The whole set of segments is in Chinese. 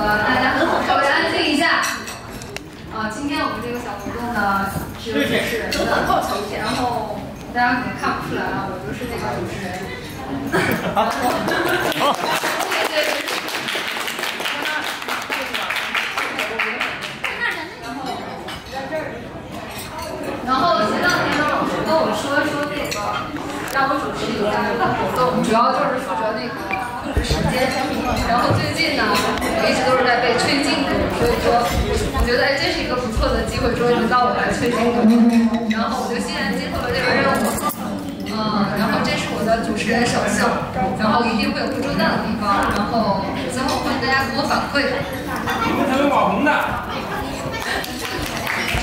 个大家稍微安静一下。啊，今天我们这个小活动呢是有主持人的，然后大家可能看不出来啊，我就是那个主持人。好。然后前两天呢，老师跟我说说那个让我主持一个活动，主要就是负责那个然后最近呢，我一直都是在被催进度，所以说我觉得哎，这是一个不错的机会，终于轮到我来催进度。然后我就欣然接受了这个任务。嗯，然后这是我的主持人首秀，然后一定会有不周到的地方，然后最后欢迎大家给我反馈。我成为网红的。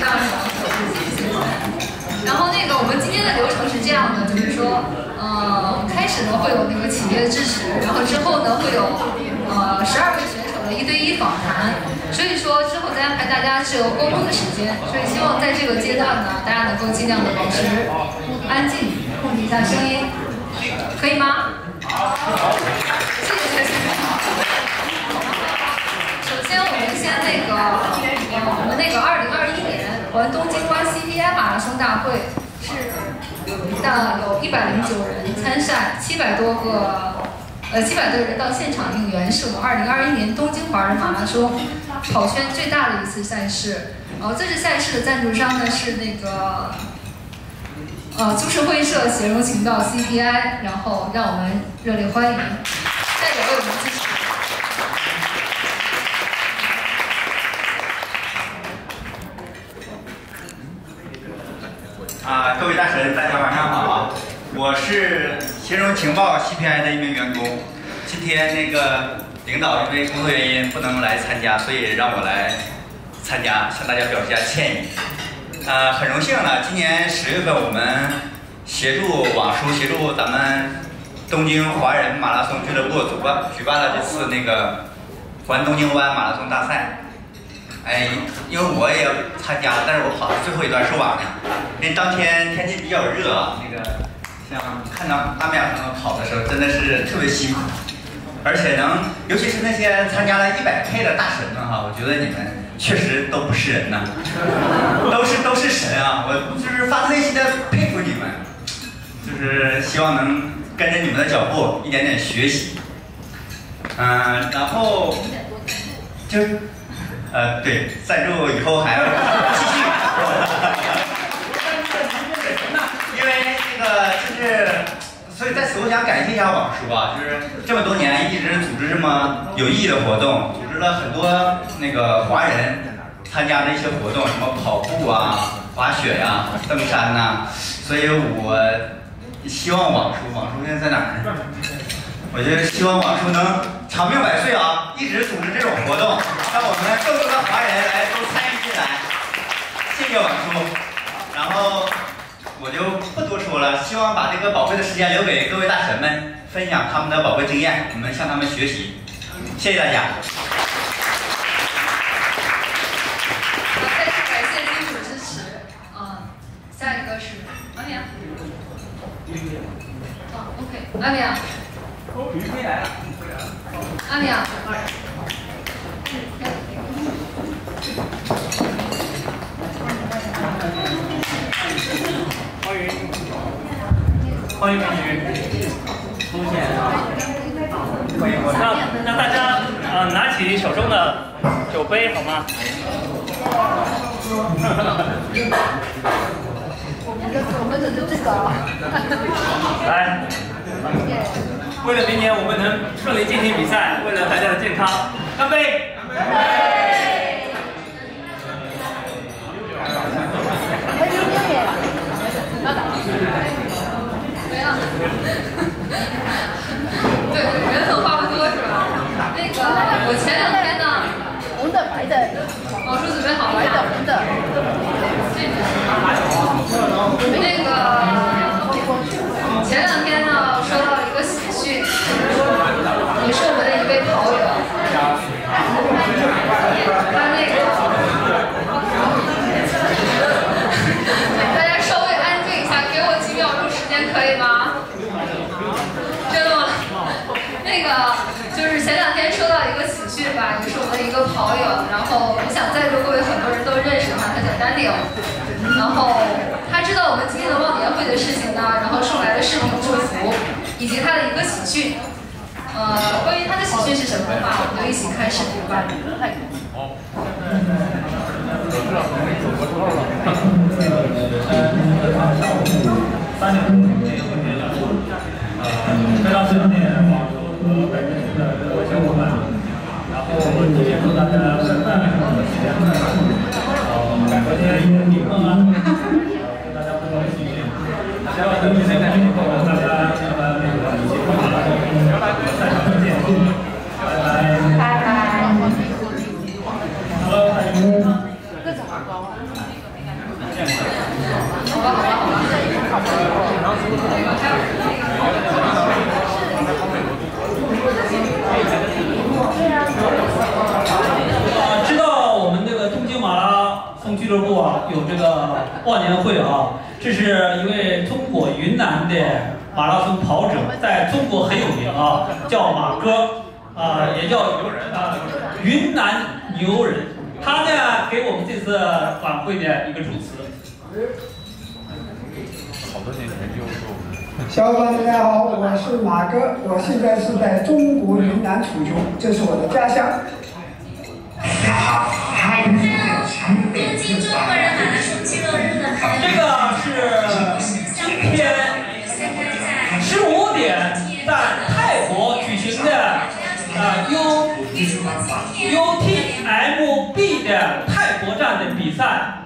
这样然后那个我们今天的流程是这样的，就是说，呃，开始呢会有那个企业支持，然后之后呢会有呃十二位选手的一对一访谈，所以说之后再安排大家自由沟通的时间，所以希望在这个阶段呢，大家能够尽量的保持安静，控制一下声音，可以吗？好，谢谢谢谢。首先我们先那个，我们那个二零二一年。环东京湾 CPI 马拉松大会是的，有一百零九人参赛，七百多个，呃，七百多人到现场应援，是我们二零二一年东京华人马拉松跑圈最大的一次赛事。然后这次赛事的赞助商呢是那个，呃，株式会社协荣情报 CPI，然后让我们热烈欢迎，代表为我们啊，各位大神，大家晚上好啊！我是协荣情报 CPI 的一名员工。今天那个领导因为工作原因不能来参加，所以让我来参加，向大家表示一下歉意。呃，很荣幸呢，今年十月份我们协助网叔协助咱们东京华人马拉松俱乐部主办举办了这次那个环东京湾马拉松大赛。哎，因为我也参加，但是我跑的最后一段是晚的，因为当天天气比较热啊。那个像看到阿米亚朋友跑的时候，真的是特别辛苦，而且能，尤其是那些参加了一百 K 的大神们哈，我觉得你们确实都不是人呐，都是都是神啊！我就是发自内心的佩服你们，就是希望能跟着你们的脚步一点点学习，嗯，然后就。呃，对，赞助以后还要继续。因为那个就是，所以在此我想感谢一下网叔啊，就是这么多年一直组织这么有意义的活动，组织了很多那个华人参加的一些活动，什么跑步啊、滑雪呀、登山呐，所以我希望网叔，网叔现在在哪儿呢？我就希望网叔能长命百岁啊，一直组织这种活动，让我们更多的华人来都参与进来。谢谢王叔。然后我就不多说了，希望把这个宝贵的时间留给各位大神们，分享他们的宝贵经验，我们向他们学习。谢谢大家。好，再次感谢金主支持。啊，下一个是阿米啊。好，OK，阿来了，阿明。欢迎，欢迎美女出现。欢迎我。那那大家啊，拿起手中的酒杯好吗？我们的我们的这个。来。为了明年我们能顺利进行比赛，为了大家的健康，干杯！干杯！没了。对，人狠话不多是吧？那个，我前两天呢，红的白的，老师准备好了，白的红的。那个，前两天呢，收到一个喜。你是我们的一位跑友，他那个，大家稍微安静一下，给我几秒钟时间可以吗？真的吗？那个就是前两天收到一个喜讯吧，也是我的一个跑友，然后我想在座各位很多人都认识他，他叫 Daniel，然后他知道我们今天的忘年会的事情呢，然后送来了视频祝福，以及他的一个喜讯。呃，关于他的喜讯是什么的话，我们就一起看视频吧。三开到四点，保持百分之的小伙伴，然后也祝大家圣诞快乐，呃，昨天也挺困啊，祝大家不光幸运，希望等你圣诞节以后，大家那个那个一起过马拉松，赛场再见，拜拜，拜拜，Hello，海英，这怎么高啊？好吧，好吧，好吧。呃，知道我们这个东京马拉松俱乐部啊，有这个忘年会啊，这是一位中国云南的马拉松跑者，在中国很有名啊，叫马哥啊，也叫牛人啊，云南牛人。他呢，给我们这次晚会的一个主持。好多年前就说。小伙伴们大家好，我是马哥，我现在是在中国云南楚雄，这是我的家乡。大家好，嗨，东京中国人马拉松俱乐部的这个是今天十五点在泰国举行的啊 U UTMB 的泰国站的比赛，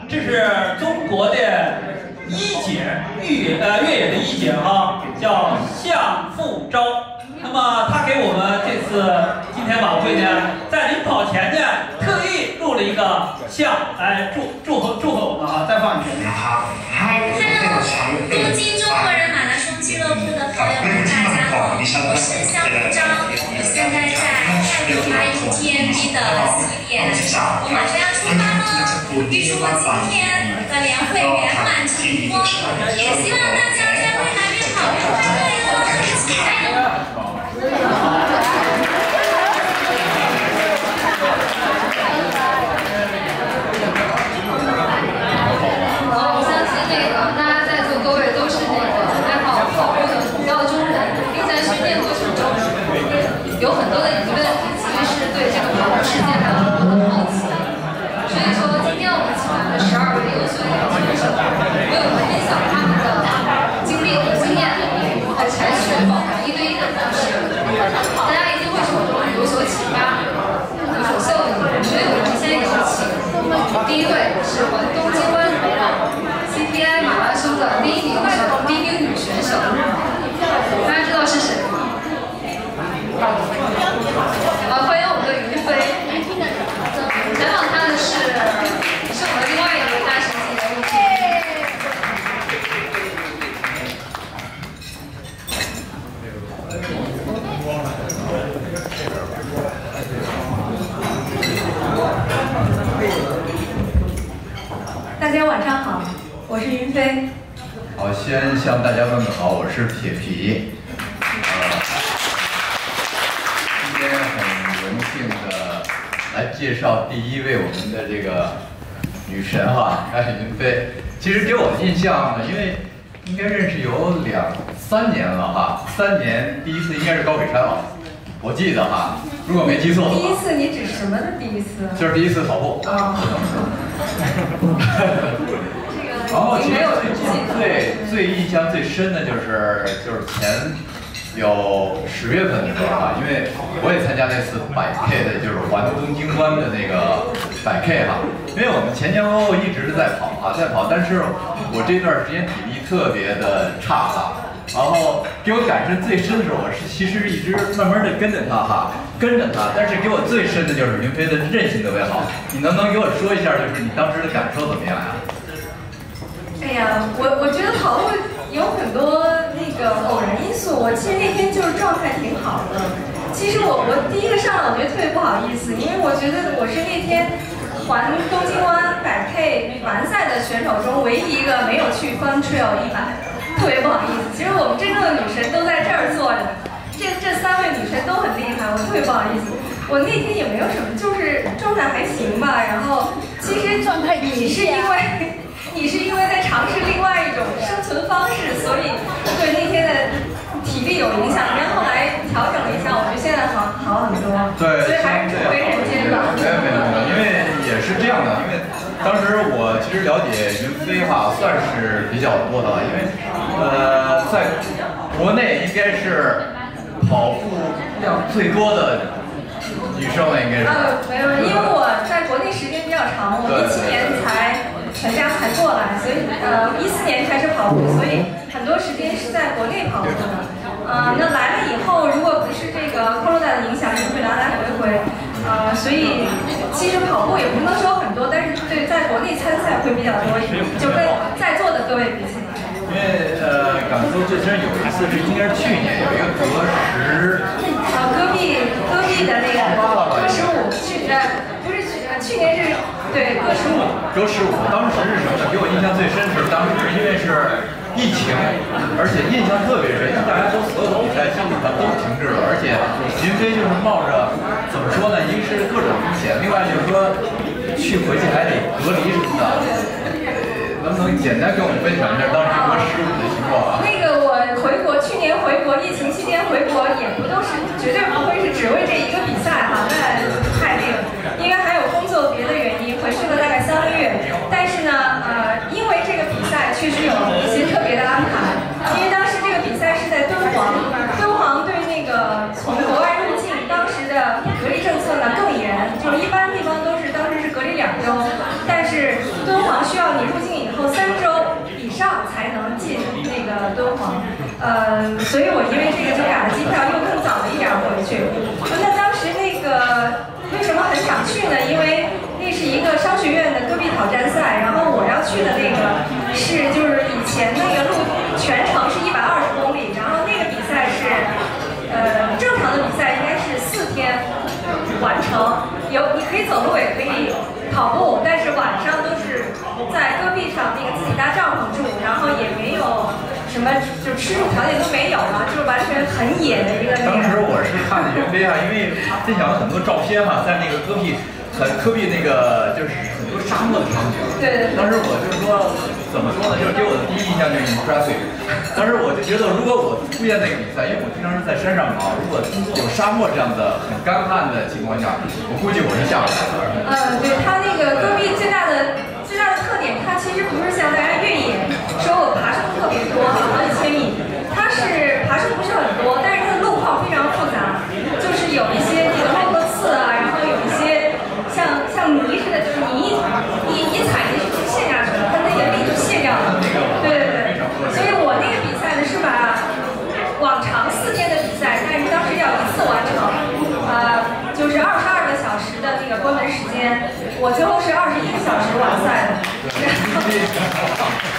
这是中国的一姐越野呃越野的一姐哈，叫向富昭。那么他给我们这次今天晚会呢，在临跑前呢，特意录了一个像来祝祝贺祝贺我们啊，再放一遍。大家。好，东京中国人马拉松俱乐部的朋友们，大家好，我是向富昭，我现在在泰国马 UTMB 的起点，我马上要出发了，预祝我今天的联会圆满成功，也希望大家在未来越跑越快乐 Yeah. 一位是我们东京湾 CPI 马拉松的第一名选第一名女选手，大家知道是谁吗？啊，欢迎我们的于飞。采访他的是是我们另外一位大神级人物。大家晚上好，我是云飞。好，先向大家问个好，我是铁皮。呃，今天很荣幸的来介绍第一位我们的这个女神哈，哎，云飞。其实给我的印象呢，因为应该认识有两三年了哈，三年第一次应该是高北山吧，我记得哈，如果没记错。第一次你指什么的第一次？就是第一次跑步。啊。然后其实最最最印象最深的就是就是前有十月份的时候啊，因为我也参加那次百 K 的，就是环东京湾的那个百 K 哈，因为我们前前后后一直在跑啊，在跑，但是我这段时间体力特别的差哈。然后给我感受最深的时候，我是其实一直慢慢的跟着他哈，跟着他。但是给我最深的就是云飞的韧性特别好，你能不能给我说一下，就是你当时的感受怎么样呀？哎呀，我我觉得跑步有很多那个偶然因素。我其实那天就是状态挺好的。其实我我第一个上来我觉得特别不好意思，因为我觉得我是那天环东京湾百 K 完赛的选手中唯一一个没有去 Fun Trail 一百。特别不好意思。其实我们真正的女神都在这儿坐着，这这三位女神都很厉害，我特别不好意思。我那天也没有什么，就是状态还行吧。然后其实状态你是因为 你是因为在尝试另外一种生存方式，所以对那天的体力有影响。然后后来调整了一下，我觉得现在好好很多。对，所以还是不为人间吧。没有没有没有，因为也是这样的，因为当时我其实了解云飞哈算是比较多的了，因为呃在国内应该是跑步量最多的女生了，应该是。啊，没有，因为我在国内时间比较长，我一七年才全家才过来，所以呃一四年开始跑步，所以很多时间是在国内跑步的。呃，那来了以后，如果不是这个 corona 的影响，也会来来回回。呃，所以其实跑步也不能说很多，但是对在国内参赛会比较多一点，就跟在座的各位比起来。因为呃，港州这其实有一次是应该是去年有一个隔十，呃，戈壁戈壁的那个戈十五，去呃不是去呃去年是对戈十五。周十五，当时是什么呢？给我印象最深是当时因为是疫情，而且印象特别深，大家都所有的比赛基本上都停滞了，而且云飞就是冒着怎么说呢？一个是各种风险，另外就是说去回去还得隔离什么的。能不能简单跟我们分享一下当时隔十五的情况啊？那个我回国，去年回国，疫情期间回国也不都是，绝对不会是只为这一个比赛哈，那太那个。因为还有工作别的原因，回去了大概三个月。但是呢，呃，因为这个比赛确实有一些特别的安排，因为当时这个比赛是在敦煌，敦煌对那个从国外入境，当时的隔离政策呢更严，就是一般地方都是当时是隔离两周，但是敦煌需要你入境以后三周以上才能进那个敦煌，呃，所以我因为这个就改了机票，又更早了一点回去。那当时那个想去呢？因为那是一个商学院的戈壁挑战赛，然后我要去的那个是就是以前那个路全程是一百二十公里，然后那个比赛是呃正常的比赛应该是四天完成，有你可以走路也可以跑步，但是晚上都是在戈壁上那个自己搭帐篷住，然后也没有什么就吃住条件都没有了，就是完全很野的一个当时。我是看袁飞啊，因为他分享了很多照片嘛，在那个戈壁，很戈壁那个就是很多沙漠的场景。对对对当时我就是说，怎么说呢？就是给我的第一印象就是 impressive。当时我就觉得，如果我出现那个比赛，因为我经常是在山上跑，如果有沙漠这样的很干旱的情况下，我估计我是下不来的。呃，对它那个戈壁最大的最大的特点，它其实不是像大家越野说我爬升特别多，好几千米，它是爬升不是很多，但是它的路况非常复杂，就是有一些那个骆驼刺啊，然后有一些像像泥似的，就是你一一一踩进去就陷下去了，它那个力就卸掉了。对对对，所以我那个比赛呢是把往常四天的比赛，但是当时要一次完成，呃，就是二十二个小时的那个关门时间，我最后是二十一个小时完赛的。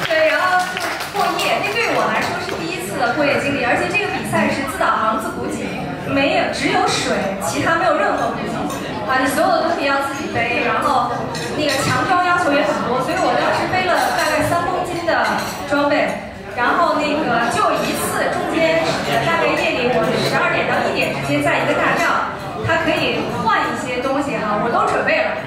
对，然后就过夜，那对我来说是第一次的过夜经历，而且这个比赛是自导航自补给，没有只有水，其他没有任何补给啊，你所有的东西要自己背，然后那个强装要求也很多，所以我当时背了大概三公斤的装备。然后那个就一次，中间大概夜里我十二点到一点之间，在一个大帐，它可以换一些东西哈，我都准备了，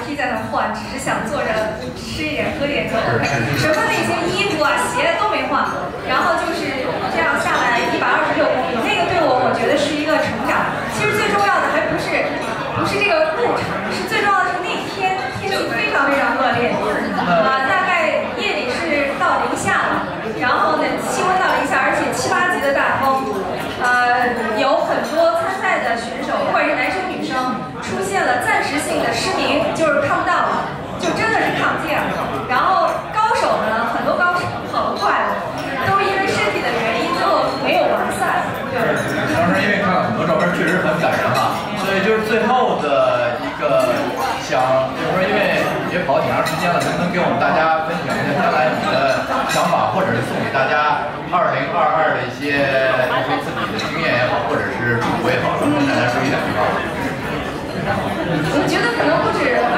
没有雅鲁 P 在那换，只是想坐着吃一点喝一点就 OK，什么那些衣服啊鞋都没换，然后就是这样下来一百二十六公里，那个对我我觉得是一个成长。其实最重要的还不是不是这个路程，是最重要的是那天天气非常非常恶劣。啊，大概夜里是到零下了，然后呢气温到零下，而且七八级的大风，呃，有很多参赛的选手，不管是男生女生，暂时性的失明，就是看不到了，就真的是看不见了。然后高手呢，很多高手跑得快，都因为身体的原因最后没有完赛。对。当时因为看了很多照片，确实很感人哈，所以就是最后的一个想，就是说因为也跑挺长时间了，能不能给我们大家分享一下将来你的想法，或者是送给大家二零二二的一些一些自己的经验也好，或者是祝福也好，能跟大家说一两句话我觉得可能不止二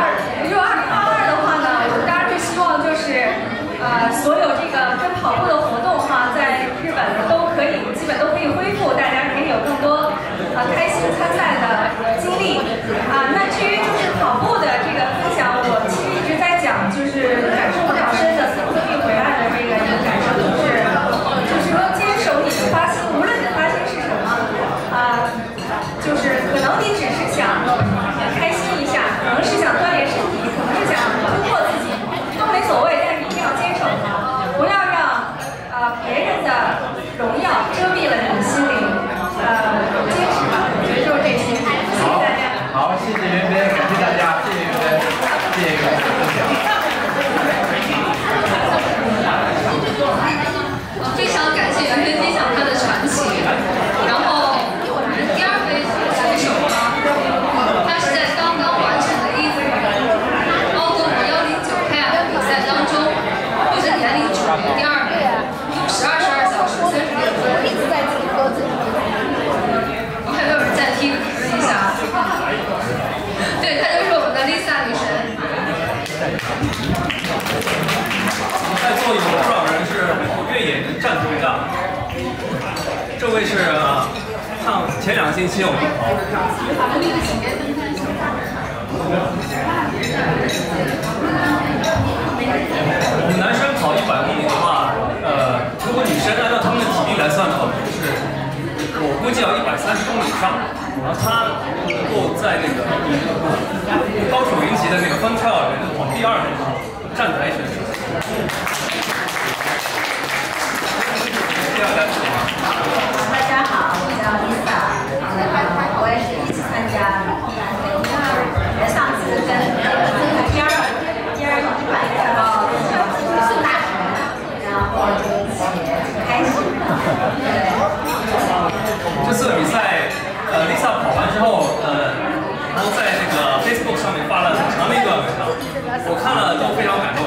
如果二零二二的话呢我们当然就希望就是呃所有这个跟跑步的活动哈在日本都可以基本都可以恢复大家可以有更多呃开心参赛的经历。啊那至于前两个星期我们跑。我们男生跑一百公里的话，呃，如果女生按照他们的体力来算的话，就是我估计要一百三十公里以上，然后她能够在那个高手云集的那个分跳里面跑第二名，站台选手。第二单这次比赛，呃，Lisa 跑完之后，呃，在那个 Facebook 上面发了很长的一段文章，我看了都非常感动。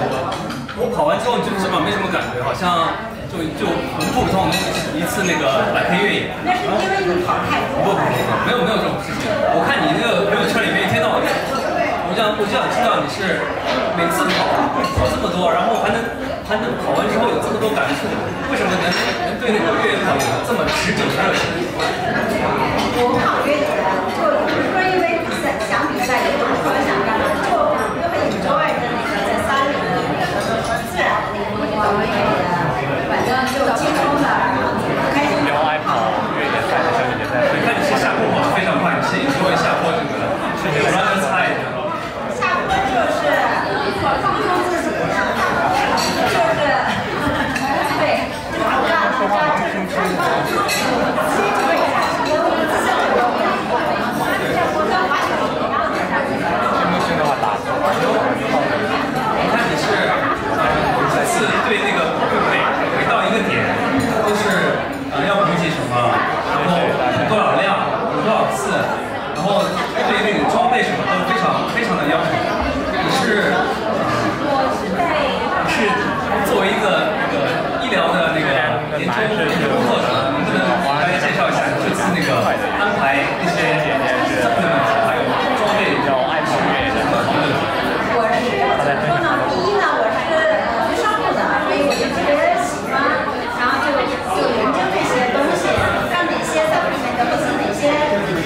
我跑完之后就什么没什么感觉，好像就就很普通的一次那个来陪越野。那是因为你跑太多。不不不，没有没有这种事情。我看你那个朋友圈里面一天到晚，我想我就想知道你是每次跑跑这么多，然后还能还能跑完之后有这么多感触，为什么能能对那个越野跑有这么持久的热情？我跑越野就不是说因为比赛想比赛，也不是说想干嘛，就就很 enjoy 的那个在山里的那个自然的那个地方越野，反正就轻松的，然后开心。聊爱跑越野赛的小姐姐在，你看你是下坡跑得非常快，你是因为下坡这个是这个 runner's high 下坡就是放松自己，就是对，好干好干。我看你是每次对那个跑步每每到一个点都是要补给什么，然后多少量，有多少次，后对那个装备什么都非常非常的要求。你是你是作为一个那个医疗的那个研究研究工作者，能不能来介绍一下这次那个安排那些 supplements 还有装备叫爱跑越野的讨论？我是怎么说呢？第一呢，我是学生物的，所以我就特别喜欢，然后就就研究这些东西，看哪些在里面的或是哪些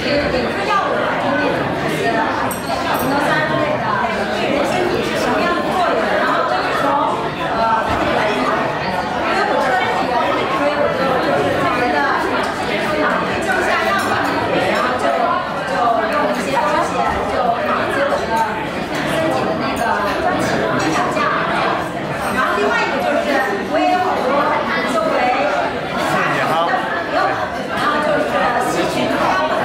比如说药物啊，那种就是 amin 多酸之类的，对人身体是什么样的作用，然后就是从呃它的原理，因为我知道这个原理，所以我就就是特别的怎么说呢，对症下药吧，然后就就用一些东西就把自己的。身体的那个体能下降，然后另外一个就是我也有好多周围下肢的朋友，然后就是吸取他们的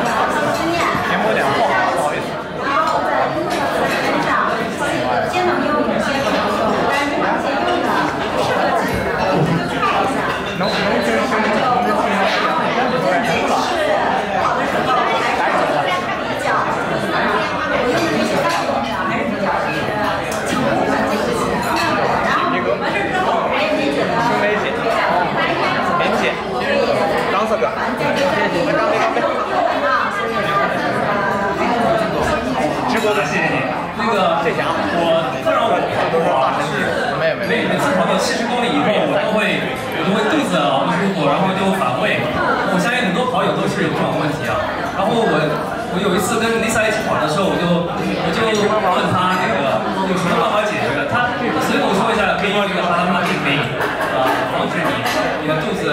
经验，然后在他们的身上，肩膀用有些朋友，但是有些用的不适合自己的，我就踹一下，然后就我觉得这是跑的时候还是比较，我用的那些大众的还是比较就是轻松的这个型的，然后完事之后我也理解的比较明显，所以当这个反正在这个刚刚刚啊，所以直播的谢谢你。那个，我更让我跑步啊，是每每次跑到七十公里以后，我都会我都会肚子不舒服，然后就反胃。我相信很多跑友都是有这种问题啊。然后我我有一次跟 Lisa 一起跑的时候，我就我就问他那个有什么办法解决的，他随口说一下可以用这个哈拉玛菌可以呃防止你你的肚子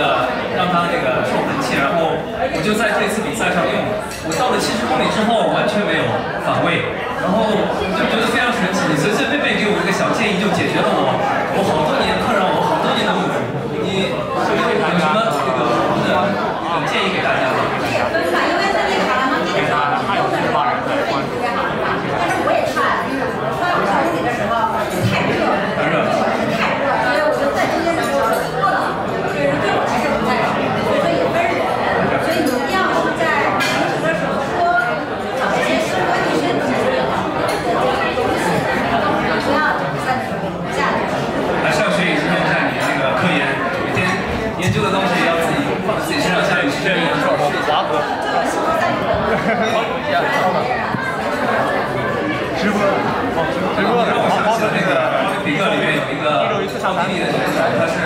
让它那个受寒气，然后我就在这次比赛上用，我到了七十公里之后完全没有反胃。然后就觉得非常神奇，随随便便给我一个小建议就解决了我我好多年困扰我好多年的问题。你有什么这个好的建议给大家吗？直播，直播让我想起了那个比较里面有一个一周一次上班的人才，他是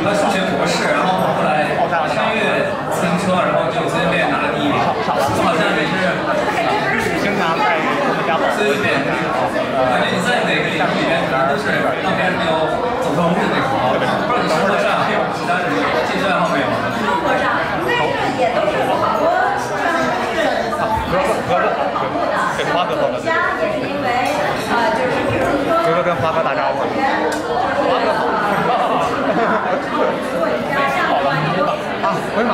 他数学博士，然后后来穿越自行车，然后就顺便拿了第一名，好像也是经常在我们家跑，所感觉你在哪个领域里面，反正都是让别人没有走错路那种。不知道你生活上还有其他人兴趣爱好没有？生活上，但是也都是好。哥哥跟花哥打招呼。哥哥跟花哥打招呼。好了，啊，为什？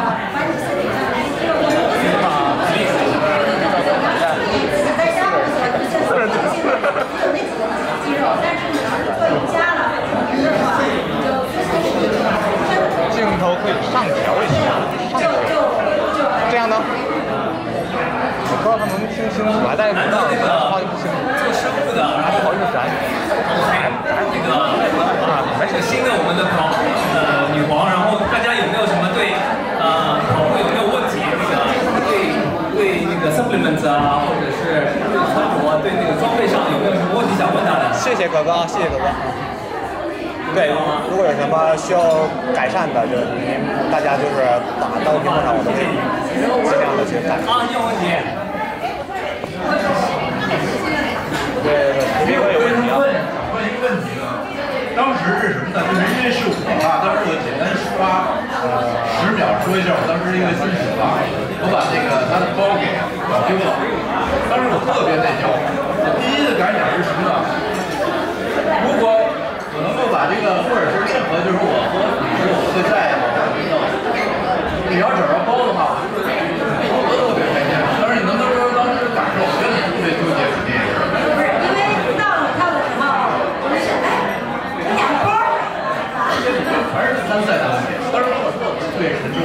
镜头可以上调一下，上调，这样呢？我不知道他能听清楚，还带不到，话不清楚。做生物的，还不好意思啊。那个啊，还是新的我们的跑呃女皇，然后大家有没有什么对呃跑步有没有问题？那个对对那个 supplement 啊，或者是对穿着、对那个装备上有没有什么问题想问他的？谢谢哥哥，啊，谢谢哥哥。对，如果有什么需要改善的，就您大家就是打到屏幕上，我们可以。我有问题啊你有问题对对对因为我为什么问想问一个问题啊当时是什么呢就是因为是我啊当时我简单刷呃十秒说一下我当时一个心情吧我把那个他的包给搞丢了当时我特别内疚我第一的感想是什么呢如果我能够把这个或者是任何就是我和女士我们会在意的你要找着包的话对，就。能当当时感受，我不是，因为到了跳的时候，我是，哎，两个包，啊，就全是参赛的。当时跟我说，特别沉重。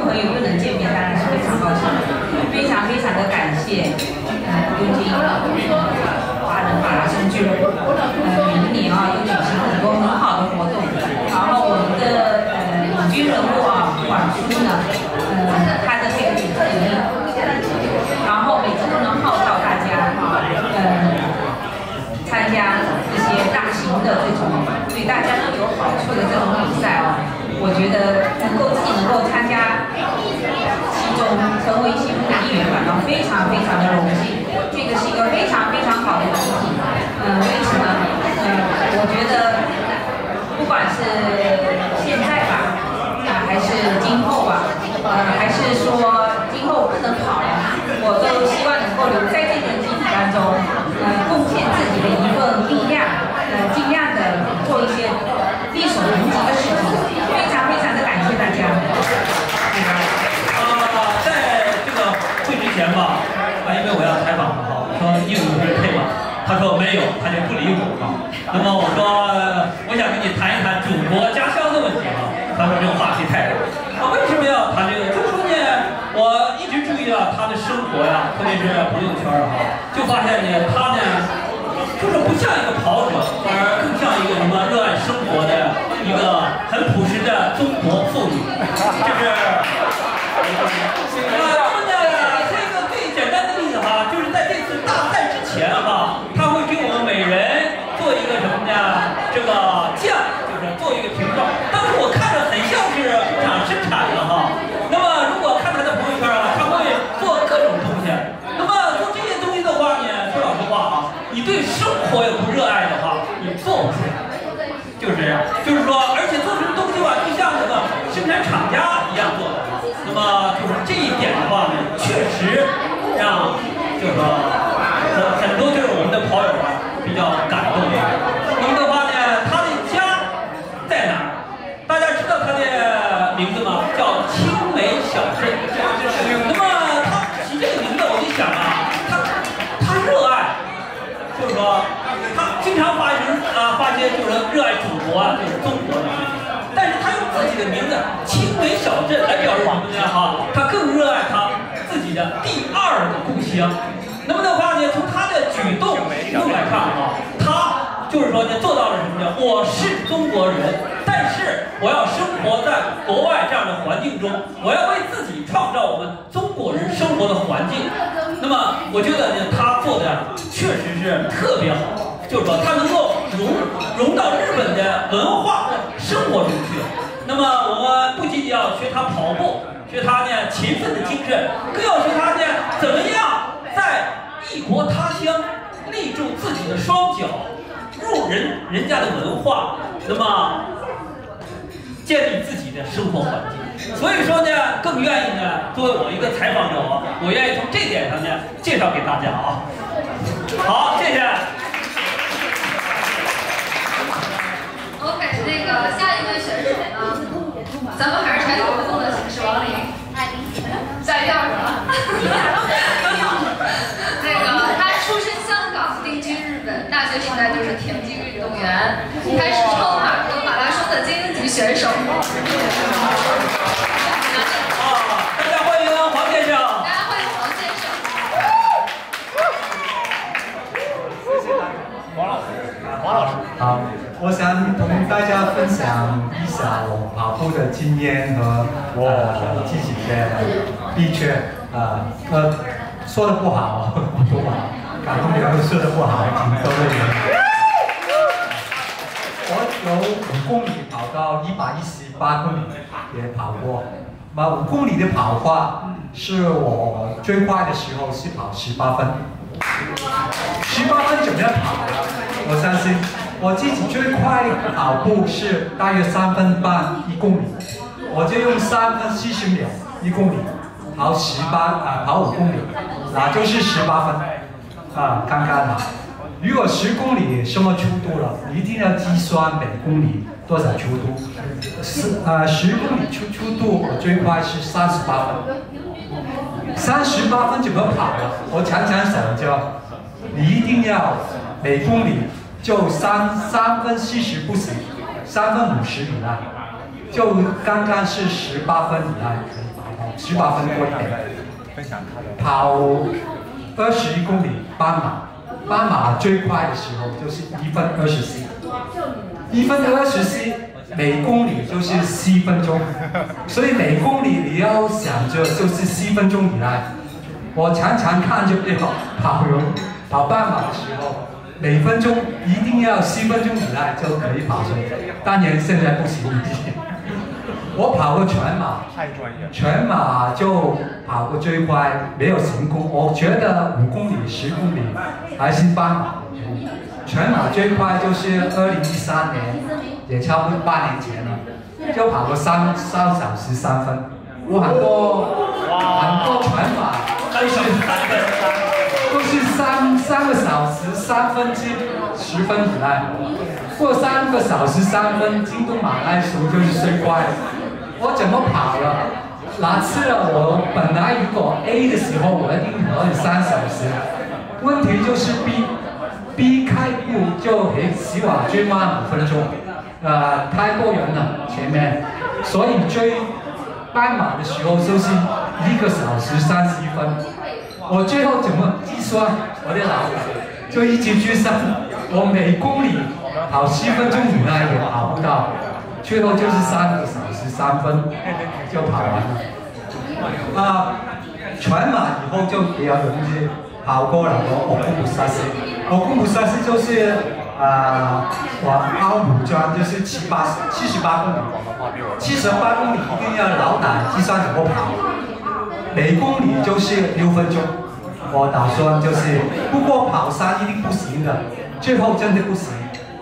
朋友啊，旧朋友又能见面，当然是非常高兴，非常非常的感谢呃东京华人马拉松俱乐部，呃，明年啊又举行很多很好的活动，然后我们的呃领军人物啊管叔呢，呃，他的这个主题。然后每次都能号召大家啊，呃，参加一些大型的这种对大家都有好处的这种比赛啊，我觉得能够自己能够参加其中，成为其中的一员，感到非常非常的荣幸。这个是一个非常非常好的集体，嗯，为什么，嗯，我觉得不管是现在吧，啊，还是今后吧，呃，还是说今后不能跑了。我都希望能够留在这个集体当中，呃，贡献自己的一份力量，呃，尽量的做一些力所能及的事情。非常非常的感谢大家。啊，在这个会之前吧，因为我要采访他哈，说你有没有配吗？他说没有，他就不理我哈。那么我说我想跟你谈一谈祖国家乡的问题哈。他说这个话题太大。啊，为什么要谈这个？就是说呢，我一直注意到他的生活呀，特别是朋友圈哈，就发现呢，他呢，就是不像一个跑者，反而更像一个什么热爱生活的一个很朴实的中国妇女，就是。呃，那么呢，这个最简单的例子哈，就是在这次大赛之前哈，他会给我们每人做一个什么呢？这个酱，就是做一个评状。当时我看着很像是工厂生产的哈。那么如果看他的朋友圈啊，他会做各种东西。那么做这些东西的话呢，说老实话啊，你对生活也不热爱的话，你做不出来。就是这样，就是说，而且做出东西吧，就像那个生产厂家一样做的。那么就是这一点的话呢，确实让就是说很很多就是我们的跑友啊比较感动。那么的话呢，他的家在哪儿？大家知道他的名字吗？叫青梅小镇。那么他起这个名字，我就想啊，他他热爱，就是说他经常发生啊发些就是说热爱祖国啊，就是中国的。但是他用自己的名字“青梅小镇”来表示什么呢？哈，他更热爱他自己的第二个故乡。动行动来看啊，他就是说呢，做到了什么呢？我是中国人，但是我要生活在国外这样的环境中，我要为自己创造我们中国人生活的环境。那么我觉得呢，他做的确实是特别好。就是说，他能够融融到日本的文化生活中去。那么，我们不仅仅要学他跑步，学他呢勤奋的精神，更要学他呢怎么样在异国他乡立住自己的双脚，入人人家的文化，那么建立自己的生活环境。所以说呢，更愿意呢作为我一个采访者，我愿意从这点上呢介绍给大家啊。好，谢谢。OK，那个下一位选手呢，咱们还是采取互动的形式，王琳，在调是吧？那个他出身香港，定居日本，大学时代就是田径运动员，开始超马和马拉松的精英级选手。大家欢迎黄先生。大家欢迎黄先生。王老师，王老师，好，我想同大家分享一下我跑步的经验和我自己的秘诀啊，呃，说的不好，不好，感动人说的不好，挺多的有五公里跑到一百一十八公里也跑过，那五公里的跑法是我最快的时候是跑十八分。十八分怎么样跑？我相信我自己最快跑步是大约三分半一公里，我就用三分四十秒一公里跑十八啊跑五公里，那就是十八分啊，刚刚好。如果十公里什么速度了，一定要计算每公里多少速度。十呃十公里粗粗度我最快是三十八分，三十八分怎么跑的？我常常想着，你一定要每公里就三三分四十不行，三分五十以内，就刚刚是十八分以内，十八分多一点。跑二十一公里半马。斑马最快的时候就是一分二十四一分二十四每公里就是七分钟，所以每公里你要想着就是七分钟以内。我常常看就跑跑跑斑马的时候，每分钟一定要七分钟以内就可以跑出，当然现在不行。我跑过全马，全马就跑过最快，没有成功。我觉得五公里、十公里还是半马。全马最快就是二零一三年，也差不多八年前了，就跑过三三小时三分。我很多很多全马都是都是三三个小时三分之十分以内，过三个小时三分，京东马拉松就是最快。我怎么跑了？哪次了？我本来如果 A 的时候，我一定跑三小时。问题就是 B，B 开步就很希望追慢五分钟，呃，太过人了前面，所以追斑马的时候就是一个小时三十分。我最后怎么计算？我的脑子就一直计算，我每公里跑七分钟以内也跑不到，最后就是三个小时。三分就跑完了，啊，全马以后就比较容易跑过了。我我公布赛事，我公布赛事就是啊，往奥姆庄就是七八七十八公里，七十八公里一定要老打计算怎么跑，每公里就是六分钟。我打算就是，不过跑山一定不行的，最后真的不行，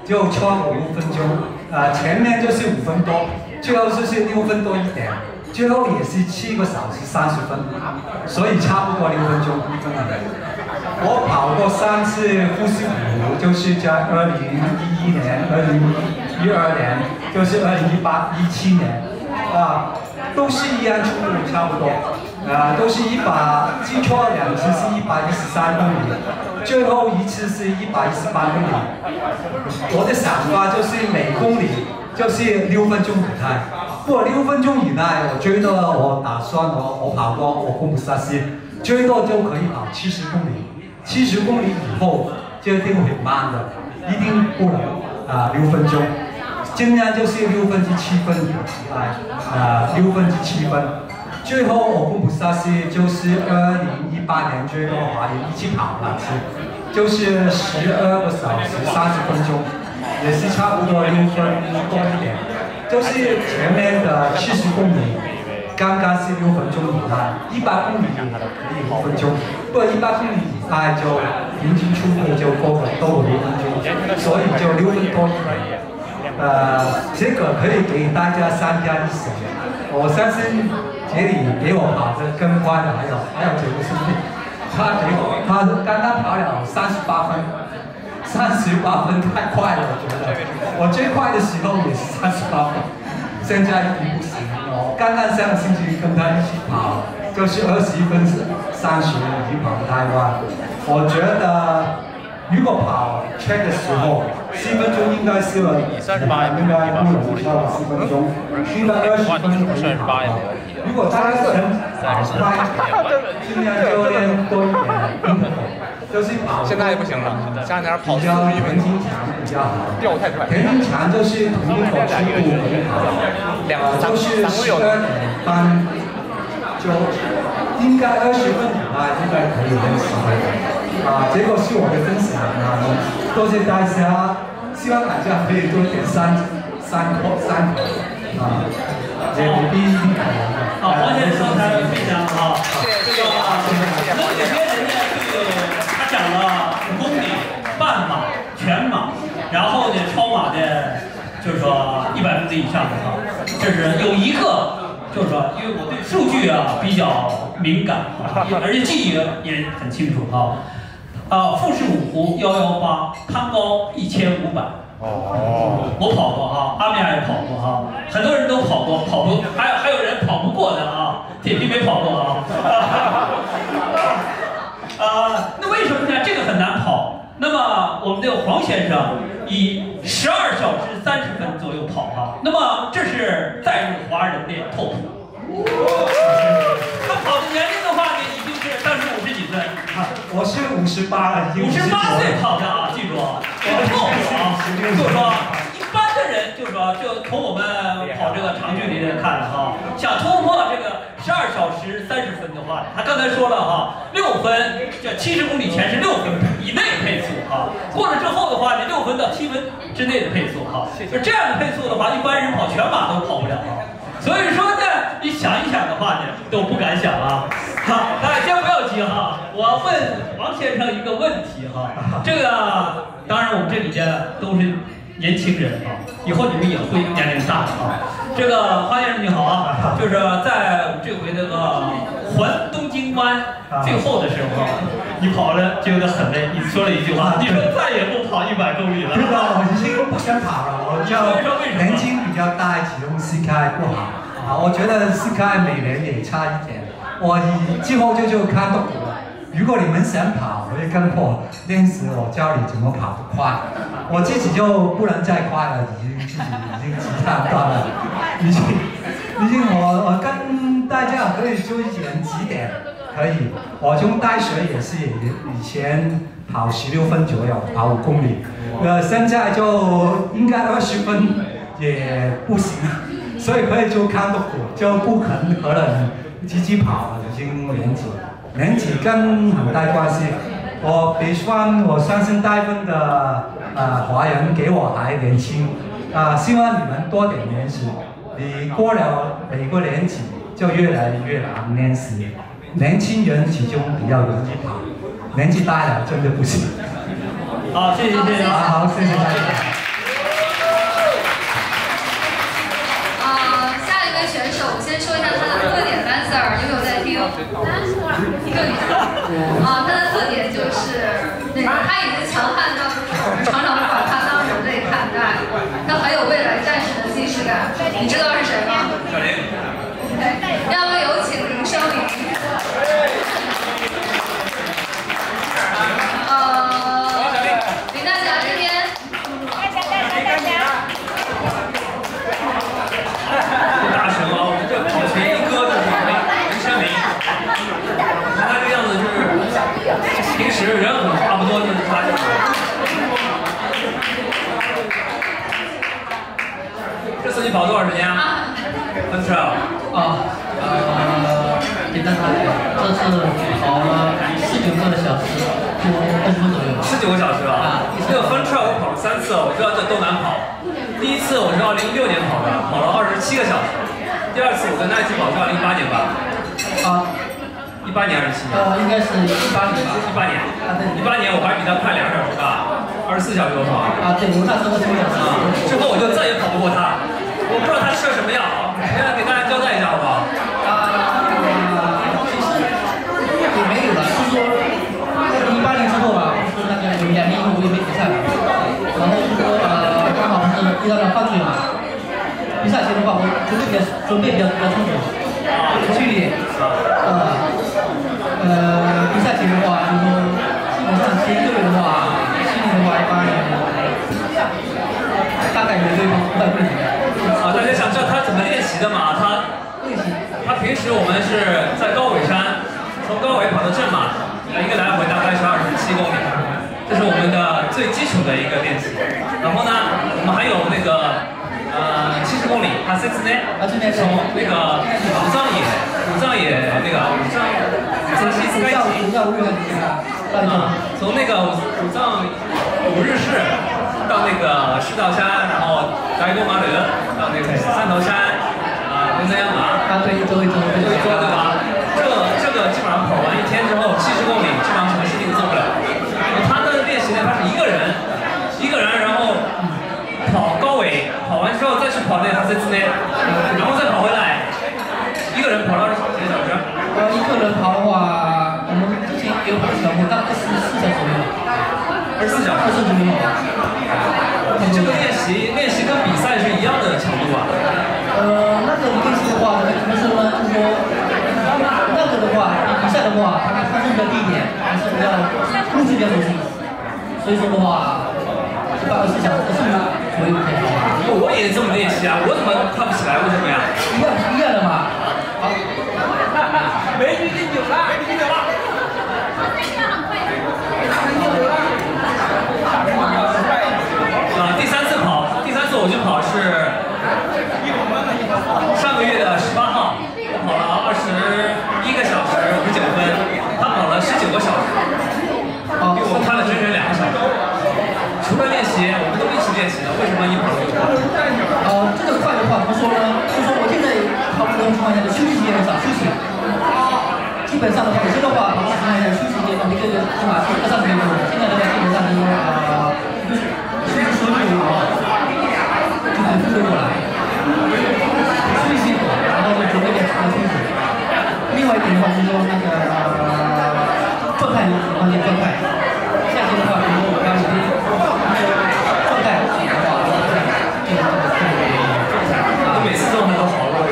就超过五分钟，啊，前面就是五分多。最后就是六分多一点，最后也是七个小时三十分，所以差不多六分钟真的。我跑过三次富士五，就是在二零一一年、二零一二年，就是二零一八、一七年，啊，都是一样速度差不多，啊，都是一百，记错两次是一百一十三公里，最后一次是一百一十八公里。我的想法就是每公里。就是六分钟以内，不过六分钟以内，我最多我打算我我跑过我公布沙西，最多就可以跑七十公里，七十公里以后就一定很慢的，一定不能啊六分钟，尽量就是六分之七分以内，啊六分之七分，最后我公布沙西就是二零一八年最多华人一起跑那次，就是十二个小时三十分钟。也是差不多六分多一点，就是前面的七十公里，刚刚是六分钟以内，一百公里可以五分钟，不一百公里以内就平均出步就过了多五分钟，所以就六分多一点。呃，这个可以给大家参加一下，我相信这里给我跑的更快的还有还有这个兄弟，他给我他刚刚跑了三十八分。三十八分太快了，我觉得。我最快的时候也是三十八分，现在已经不行了。刚刚上个星期跟他一起跑，就是二十一分三十已经跑得太快。我觉得如果跑圈的时候，七分钟应该是了，应该不能超过四分钟，应该二十分钟可以跑。如果大家能跑快，尽量就练多一点。就是跑，现在也不行了。前两天跑四十一分钟，比较好。掉太快。田径强就是同一口速度跑，就是十二点半，就应该二十分以内应该可以练十分啊，这个是我的分享啊，多谢大家，希望大家可以多点三三口三啊，也不必一定可能的。好，黄先生刚才分享啊，谢谢谢谢。那里面人家这个。讲了五公里、半马、全马，然后呢，超马的，就是说一百分之以上的啊，这是有一个，就是说，因为我对数据啊比较敏感，而且记忆也很清楚哈。啊，富士五湖幺幺八，攀高一千五百。哦，我跑过啊，阿米亚也跑过哈，很多人都跑过，跑不，还有还有人跑不过的啊，铁皮没跑过啊。啊，那为什么呢？这个很难跑。那么我们这个黄先生以十二小时三十分左右跑啊，那么这是载入华人的 top。他跑的年龄的话呢，当时五十几岁。我是五十八五十八岁跑的啊，记住，这个 top 啊，就是说一般的人，就是说就从我们跑这个长距离的看了哈，想突破这个十二小时三十分的话，他刚才说了哈，六分，这七十公里前是六分以内的配速哈，过了之后的话呢，六分到七分之内的配速哈，就这样的配速的话，一般人跑全马都跑不了啊。所以说呢，你想一想的话呢，都不敢想啊。好，大家先不要急哈，我问王先生一个问题哈。这个当然我们这里边都是年轻人啊，以后你们也会年龄大的啊。这个花先生你好啊，就是在我们这回那个环东京湾最后的时候，你跑了觉得很累，你说了一句话，你说再也不跑一百公里了。对的，我已经不想跑了，我就年轻比较大，启动 CK 不好啊，我觉得 CK 每年也差一点，我以后就就看动了。如果你们想跑，我也跟过练习，我教你怎么跑得快。我自己就不能再快了，已经自己已经极限断了，已经已经我我跟大家可以说一点几点，可以。我从大学也是以前跑十六分左右，跑五公里，呃，现在就应该二十分也不行，所以可以就看得苦，就不可能可能自己跑了，已经年纪。年纪跟很大关系。我比方我相信大部分的呃华人比我还年轻，啊、希望你们多点练习。你过了每个年纪就越来越难练习。年轻人始终比较容易跑，年纪大了真的不行。好，谢谢谢谢，好，谢谢大家。啊，下一位选手，我先说一下他的特点，Lancer 有没有在听？一个女的。啊，他的特点就是，那个他已经强悍到就是我们常常不把他当人类看待，他很有未来战士的既视感。你知道是谁吗？小林。要不有请林生林。呃，林大侠这边。这大神啊，我们这跑前一哥就是林林山林，看他这个样子就是平时人很差不多，就是他这次你跑多少时间啊？分 trail 啊，呃，简单说，这次跑了四九个小时，就二十分左右。十九个小时吧。啊，这个分 trail 我跑了三次，我知道这多难跑。第一次我是二零一六年跑的，跑了二十七个小时。第二次我跟他一起跑是二零一八年吧？啊，一八年还是七年？呃，应该是一八年吧。一八年。一八年我还比他快两个小时吧，二十四小时我跑。啊，对，我那时候是这样子。之后我就再也跑不过他，我不知道他吃了什么药，现在给大家交代一下好不好？也没有了，是说一八年之后吧，是那个有两年以后我也没比赛了，然后是说呃刚好是遇到了犯罪嘛，比赛前的话我准备比较准备比较比较充足，去呃呃比赛前的话就是说基本上前一个月的话，心里的话一般大概有个五百公里。啊，大家想知道他怎么练习的吗？他练习他平时我们是在高尾山，从高尾跑到镇马，一个来回大概是二十七公里，这是我们的最基础的一个练习。然后呢，我们还有那个呃七十公里，它 six 呢，从那个五藏野，五藏野那个五藏武藏西斯该集，啊，从那个武藏五日市到那个赤道山，然后白沟马德到那个三头山，啊，东南亚马，啊，对，一周一周一周一周对吧？这个这个基本上跑完一天之后，七十公里基本上什么事情都做不了。他的练习呢，他是一个人一个人，然后跑高尾，跑完之后再去跑那哈森之内，然后再跑回来，一个人跑了几个小时？呃，一个人跑的话，我们之前有跑小目，大概是四小时左右。二十四小时。二十四小时。你这个练习练习跟比赛是一样的强度啊？呃，那个练习的话，怎么说呢？就是说，那个的话，比赛的话，它它是比较低一点，还是比较路是比较熟悉。所以说的话，一般二十四小时是左右可以跑。我也这么练习啊，我怎么跳不起来？为什么呀？一样一样的嘛。好。美女敬酒了，美女敬酒了。啊，第三次跑，第三次我去跑是上个月的十八号，我跑了二十一个小时五十九分，他跑了十九个小时，比我快了整整两个小时。除了练习，我们都一起练习的，为什么你跑得快？呃，这个快的话怎么说呢？就说我现在跑步的情况下，休息时间很少，休息。基本上的话，有些的话，跑步情况下休息时间一个月起码是二三十分钟。现在的话，基本上是呃，就是休息十分钟啊，就很复过来。休息，然后就准备点吃的东西。另外一点的话就是说那个呃状态，关键状态。夏天的话，比如说我刚已经状态好的话，这个这个特别啊，每次状态都好了，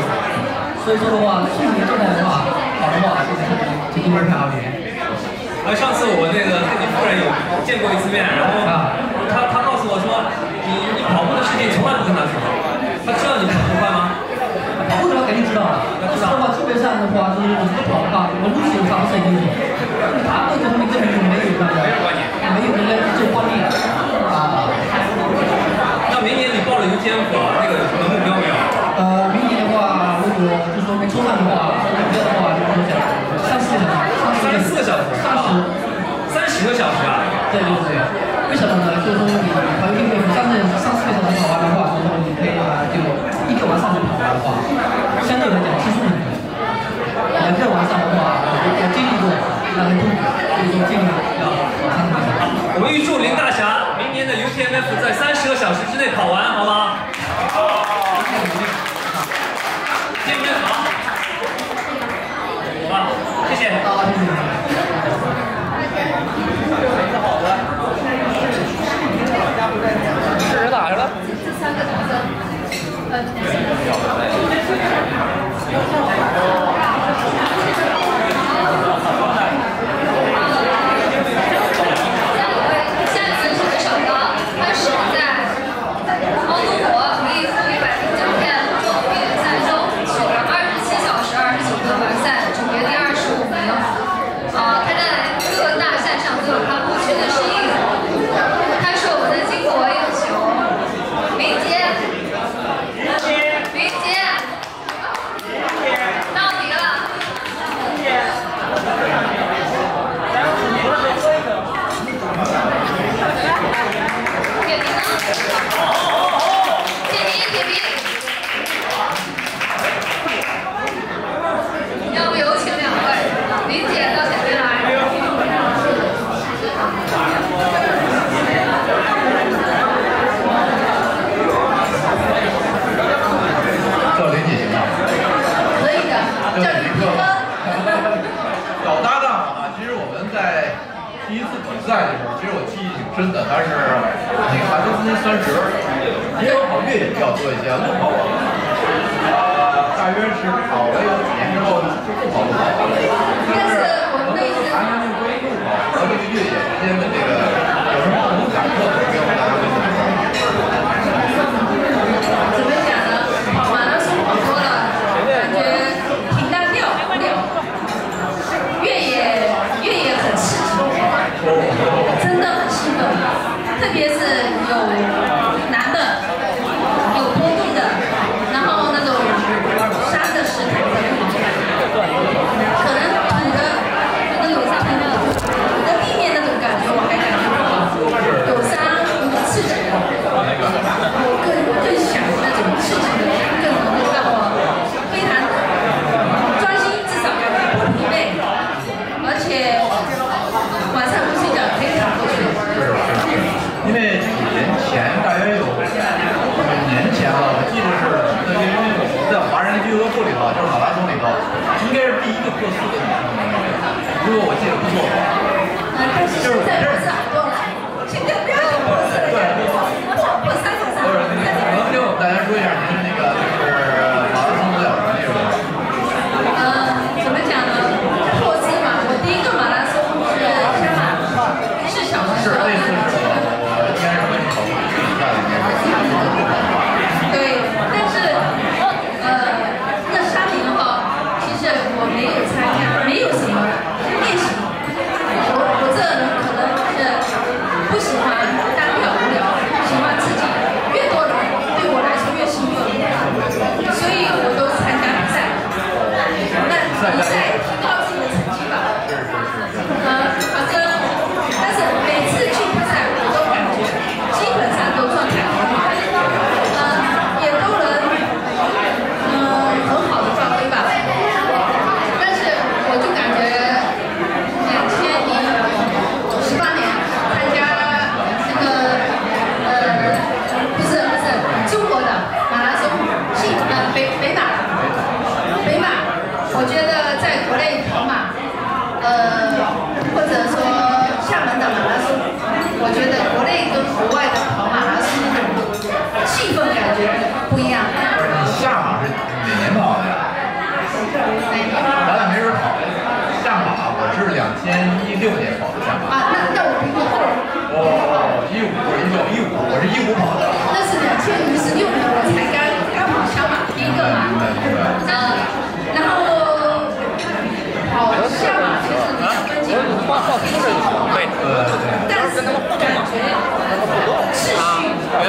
所以说的话，身体状态的话，就是这一门票钱。哎，上次我那个跟你夫人有见过一次面，然后他他告诉我说，你你跑步的事情从来不跟他说，他知道你跑步快吗？跑步的话肯定知道不知道的话基本上的话，就是我这个跑的话，我路线上是很清楚，他对这方面根本就没有那个没有那个这个观念啊。那明年你报了 UTMF，那个有什么目标没有？呃，明年的话，如果就说没抽上的话，目标的话就是说三十个小时，四个小时，三十，三十个小时啊？对对对。为什么呢？就是说你跑一个月三十三四个小时跑完的话，就是说你可以啊，就一个晚上就跑完的话，相对来讲轻松很低。两个晚上的话，我我经历过，那很痛苦，所以说尽量要往上跑。我们预祝林大侠明年的 UTMF 在三十个小时之内跑完，好。吗？见好，好。吧，谢谢。谢谢，好的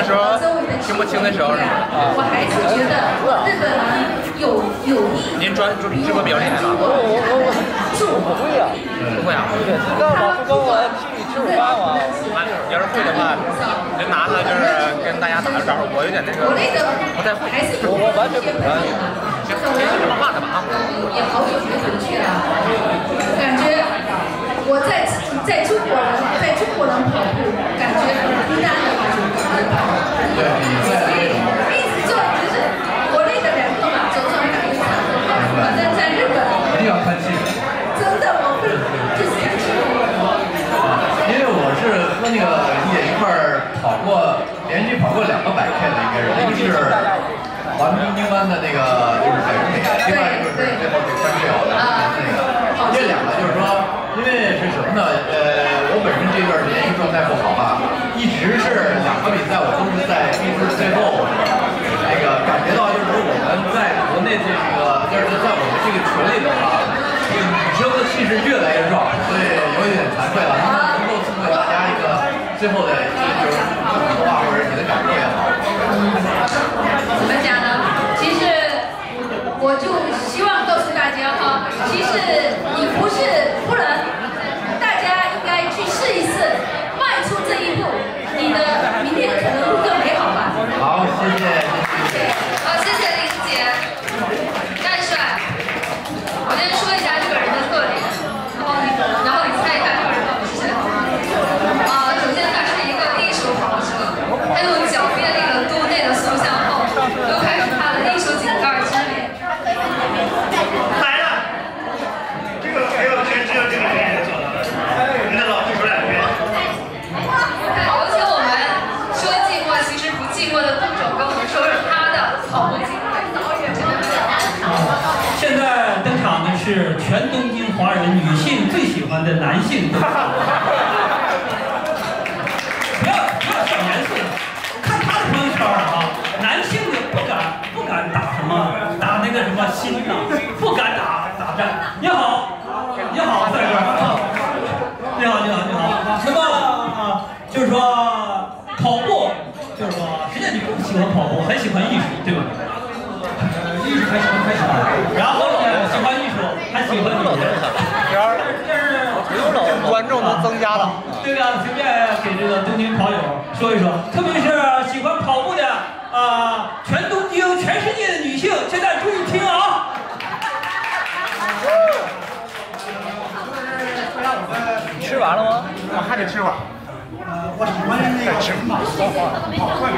时候听不清的时候是吧？啊。我还是觉得日本人有有意。您专注直播比较厉害吗？我我我我是我不会啊，不会啊。对，知道吗？不跟我替你吃午饭吗？要是会的话，就拿它就是跟大家打个招呼。我有点那个不太会，我我完全不会。行，别说这么话吧啊。也好久没回去了，感觉我在在中国人在中国人跑步，感觉很孤单。对，比赛那种。一直做就是国内的两个嘛，周庄感觉差不多，反正在日本。一定要。真的，我会就是看气氛。因为我是和那个也一块儿跑过，连续跑过两个百 K 的一个人，一个是环东京湾的那个就是北美，另外一个就是最后这山水好的那个。这两个就是说，因为是什么呢？呃，我本身这段连续状态不好吧，一直是两个比赛我都是在必须最后那个感觉到就是我们在国内这个就是在我们这个群里头啊，这个女生的气势越来越壮，所以有一点惭愧了。能够送给大家一个最后的一个就是普通话或者你的感受也好。怎么讲呢？其实我就希望，其实你不是不能，大家应该去试一试，迈出这一步，你的明天可能会更美好吧。好，谢谢。男性。不要不要小颜色，看他的朋友圈啊，男性的不敢不敢打什么打那个什么心呐，不敢打打战。你好，你好，帅哥。你好，你好，你好。那么就是说跑步，就是说实际上你不喜欢跑步，很喜欢艺术，对吧？艺术还喜欢还喜欢，然后呢，喜欢艺术，还喜欢女人。增加了。这个随便给这个东京跑友说一说，特别是喜欢跑步的啊、全东京、全世界的女性，现在注意听啊！吃完了吗？我还得吃会儿。呃，我喜欢那个晨跑，跑快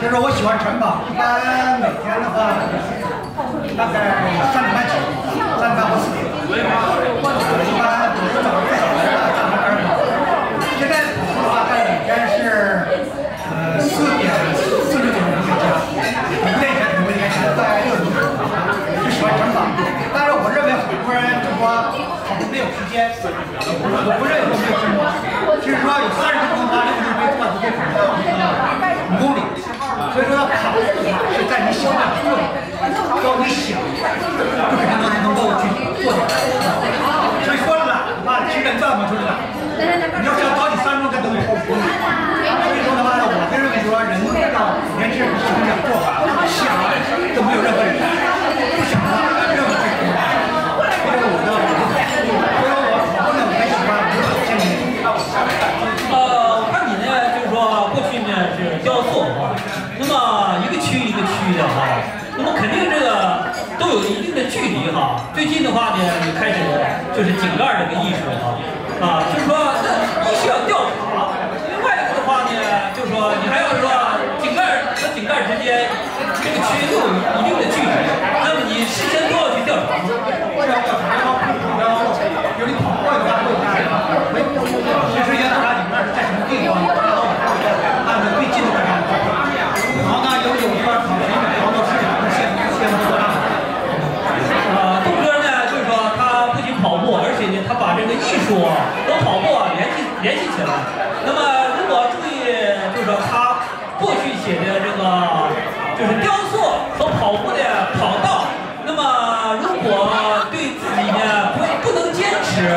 就是说我喜欢晨跑，一般每天的话，大概三点半起，三点半或四点。一般比如早上最早的早上开始跑，现在跑的话，大概每天是呃四点四十九分回家，五点前可能会开始，大概六点钟就喜欢晨跑。但是我认为很多人说没有时间，我不认为没有时间，就是说有三十分钟的话，六十分钟到不够跑五公里。所以说要跑是在你想的过程，只要你想，不是很多人能够去做的。所以说懒嘛，其实这么就是懒。你要想早起三分钟才能跑五公里。所以说的话呢，我是认为说人要年轻人想想做法，想都没有任何人，不想的任何事情。这是我的我的感受。所以说我跑步呢，我很喜欢，我很羡慕。呃，我看你呢，就是说过去呢是雕塑啊，那么一个区一个区的哈，那么肯定这个都有一定的距离哈。最近的话呢，你开始就是井盖这个艺术哈，啊，就是说一需要调查，另外一个的话呢，就是说你还要说井盖和井盖之间这个区都有一定的距离，那么你事先都要去调查吗？是要调查，然后然后有你跑过的话会有家人，其实要调查井盖是在什么地方，然后按照最近的地方跑。然后呢，有有地方跑谁跑到市场，先先做安排。呃，杜哥呢，就是说他不仅跑步，而且呢，他和跑步啊联系联系起来。那么如果注意，就是说他过去写的这个就是雕塑和跑步的跑道，那么如果对自己呢不不能坚持，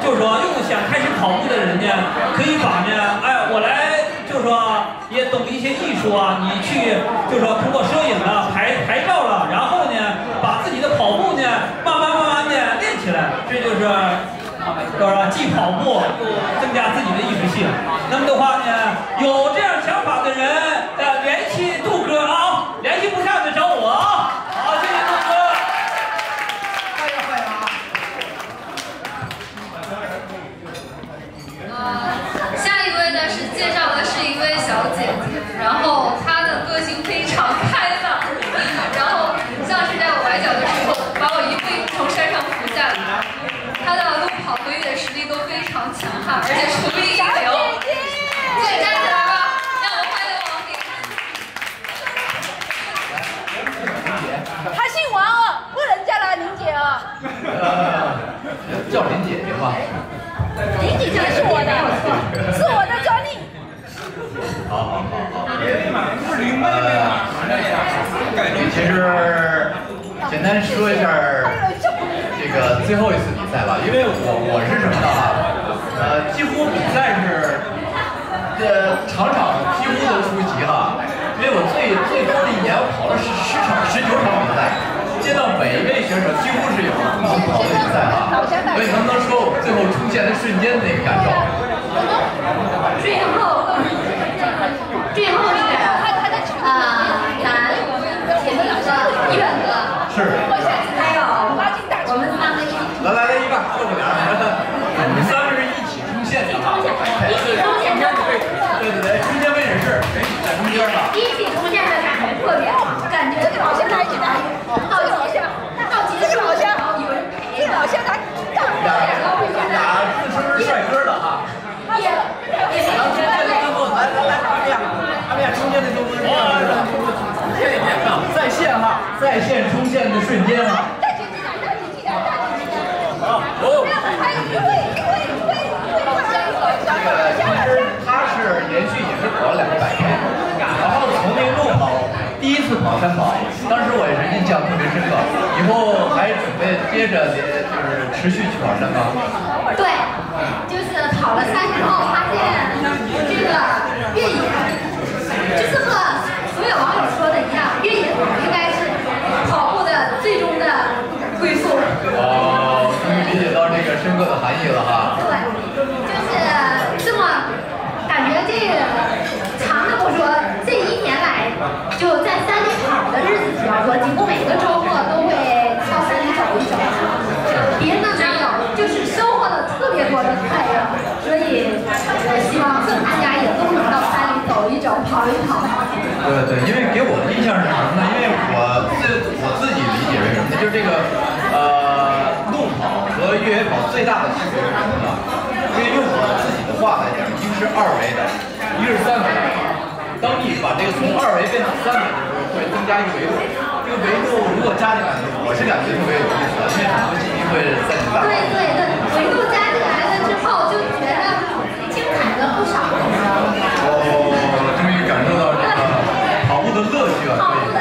就是说又想开始跑步的人呢，可以把呢，哎，我来就是说也懂一些艺术啊，你去就是说通过摄影啊、拍拍照了，然后呢，把自己的跑步呢，慢慢慢慢的练起来，这就是。是吧？既跑步增加自己的艺术性。那么的话呢，有这样想法的人，叫林姐姐吧。林姐姐是我的，是我的专利。好好好好。呃，其实简单说一下这个最后一次比赛吧，因为我我是什么啊？呃，几乎比赛是呃场场几乎都出席哈，因为我最最多的一年我跑了十十场十九场每一位选手几乎是有共同跑的比赛啊，所以能不能说我们最后出现的瞬间的那个感受？最后，最后是啊，咱前面老师一本哥，是，还有我们三个一起。来来来，一半凑合点儿，我们三个是一起冲线的哈，一起冲线的，对对对，中间位置是在中间吧？一起冲线的感觉特别好，感觉这个老乡在一起的，好奇心，好奇心，老乡，这个老乡他干不了两个不行的，俩自称是帅哥的哈。也也没有觉得累。来来来，阿米亚，阿米亚中间的都是这一点啊，在线哈，在线冲线的瞬间啊。好，哦。这个其实他是连续也是跑了两个百 K，然后从那个路跑第一次跑山跑，当时我也是印象特别深刻。以后还准备接着连就是持续去跑山吗？对，就是跑了山之后发现这个越野，就是和所有网友说的一样，越野应该是跑步的最终的归宿。哦，终于理解到这个深刻的含义了哈。对，就是这么感觉这个长的不说，这一年来就在山里跑的日子比较多，几乎每个周末都会到山里走一走。别的没有，就是收获了特别多的快乐，所以我希望大家也都能到山里走一走、跑一跑。对对，因为给我的印象是什么呢？因为我自我自己理解是什么呢？就是这个呃路跑和越野跑最大的区别是什么呢？因为用我自己的话来讲，一个是二维的，一个是三维的。当你把这个从二维变成三维的时候，会增加一个维度。这个维度如果加进来的话，我是感觉特别有意思，因为很多信息会在你大。对对对，维度加进来了之后，就觉得精彩了不少。哦，终于感受到这个跑步的乐趣了，可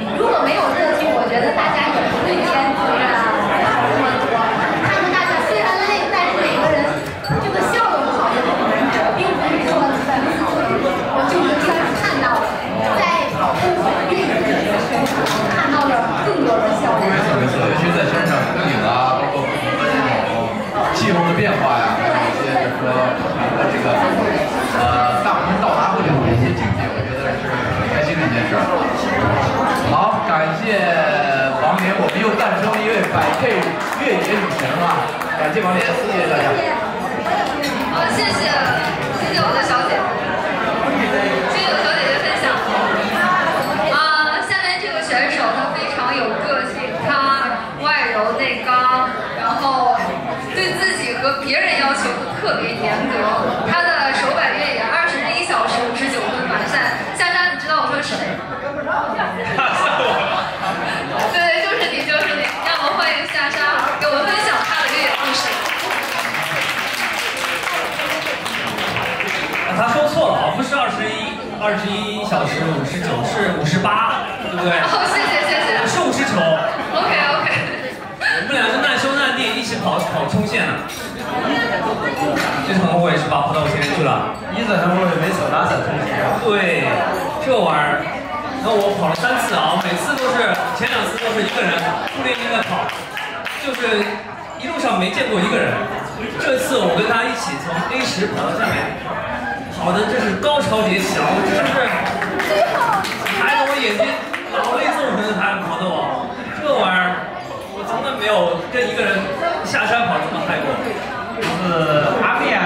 以。如果没有乐趣，我觉得大家也不会坚持这么多。看着大家虽然累，但是每个人这个笑容好的并不是说很好，我就是这样看到的，在跑步和越野的身上看到了更多的笑容。没错没错，尤其在山上风景啊，包括不同的这种气候的变化呀，还有一些就是说呃这个呃大部分到达不了的一些境界，我觉得是很开心的一件事。好，感谢王莲，我们又诞生了一位百 K 越野女神啊！感谢王莲，谢谢大家。好，谢谢，谢谢我的小姐，谢谢我小姐姐分享。啊，下面这个选手他非常有个性，他外然后对自己和别人要求都特别严格。他的手摆越野二十一小时五十九分完赛。夏莎，你知道我说是谁？对，就是你，就是你。让我们欢迎夏莎给我们分享她的越野故事。他说错了啊，不是二十一，二十一小时五十九，是五十八，对不对？好，谢谢谢谢。是五十九。OK 跑跑冲线了。这场我也是把葡萄面去了。一整他我也没手拿手冲线。对，这玩意儿，那我跑了三次啊，每次都是前两次都是一个人孤零零的跑，就是一路上没见过一个人。这次我跟他一起从 A 十跑到下面，跑的这是高潮迭起啊，我真是，抬的我眼睛老泪纵横，还跑的我，这玩意儿。从来没有跟一个人下山跑这么嗨过。就是阿面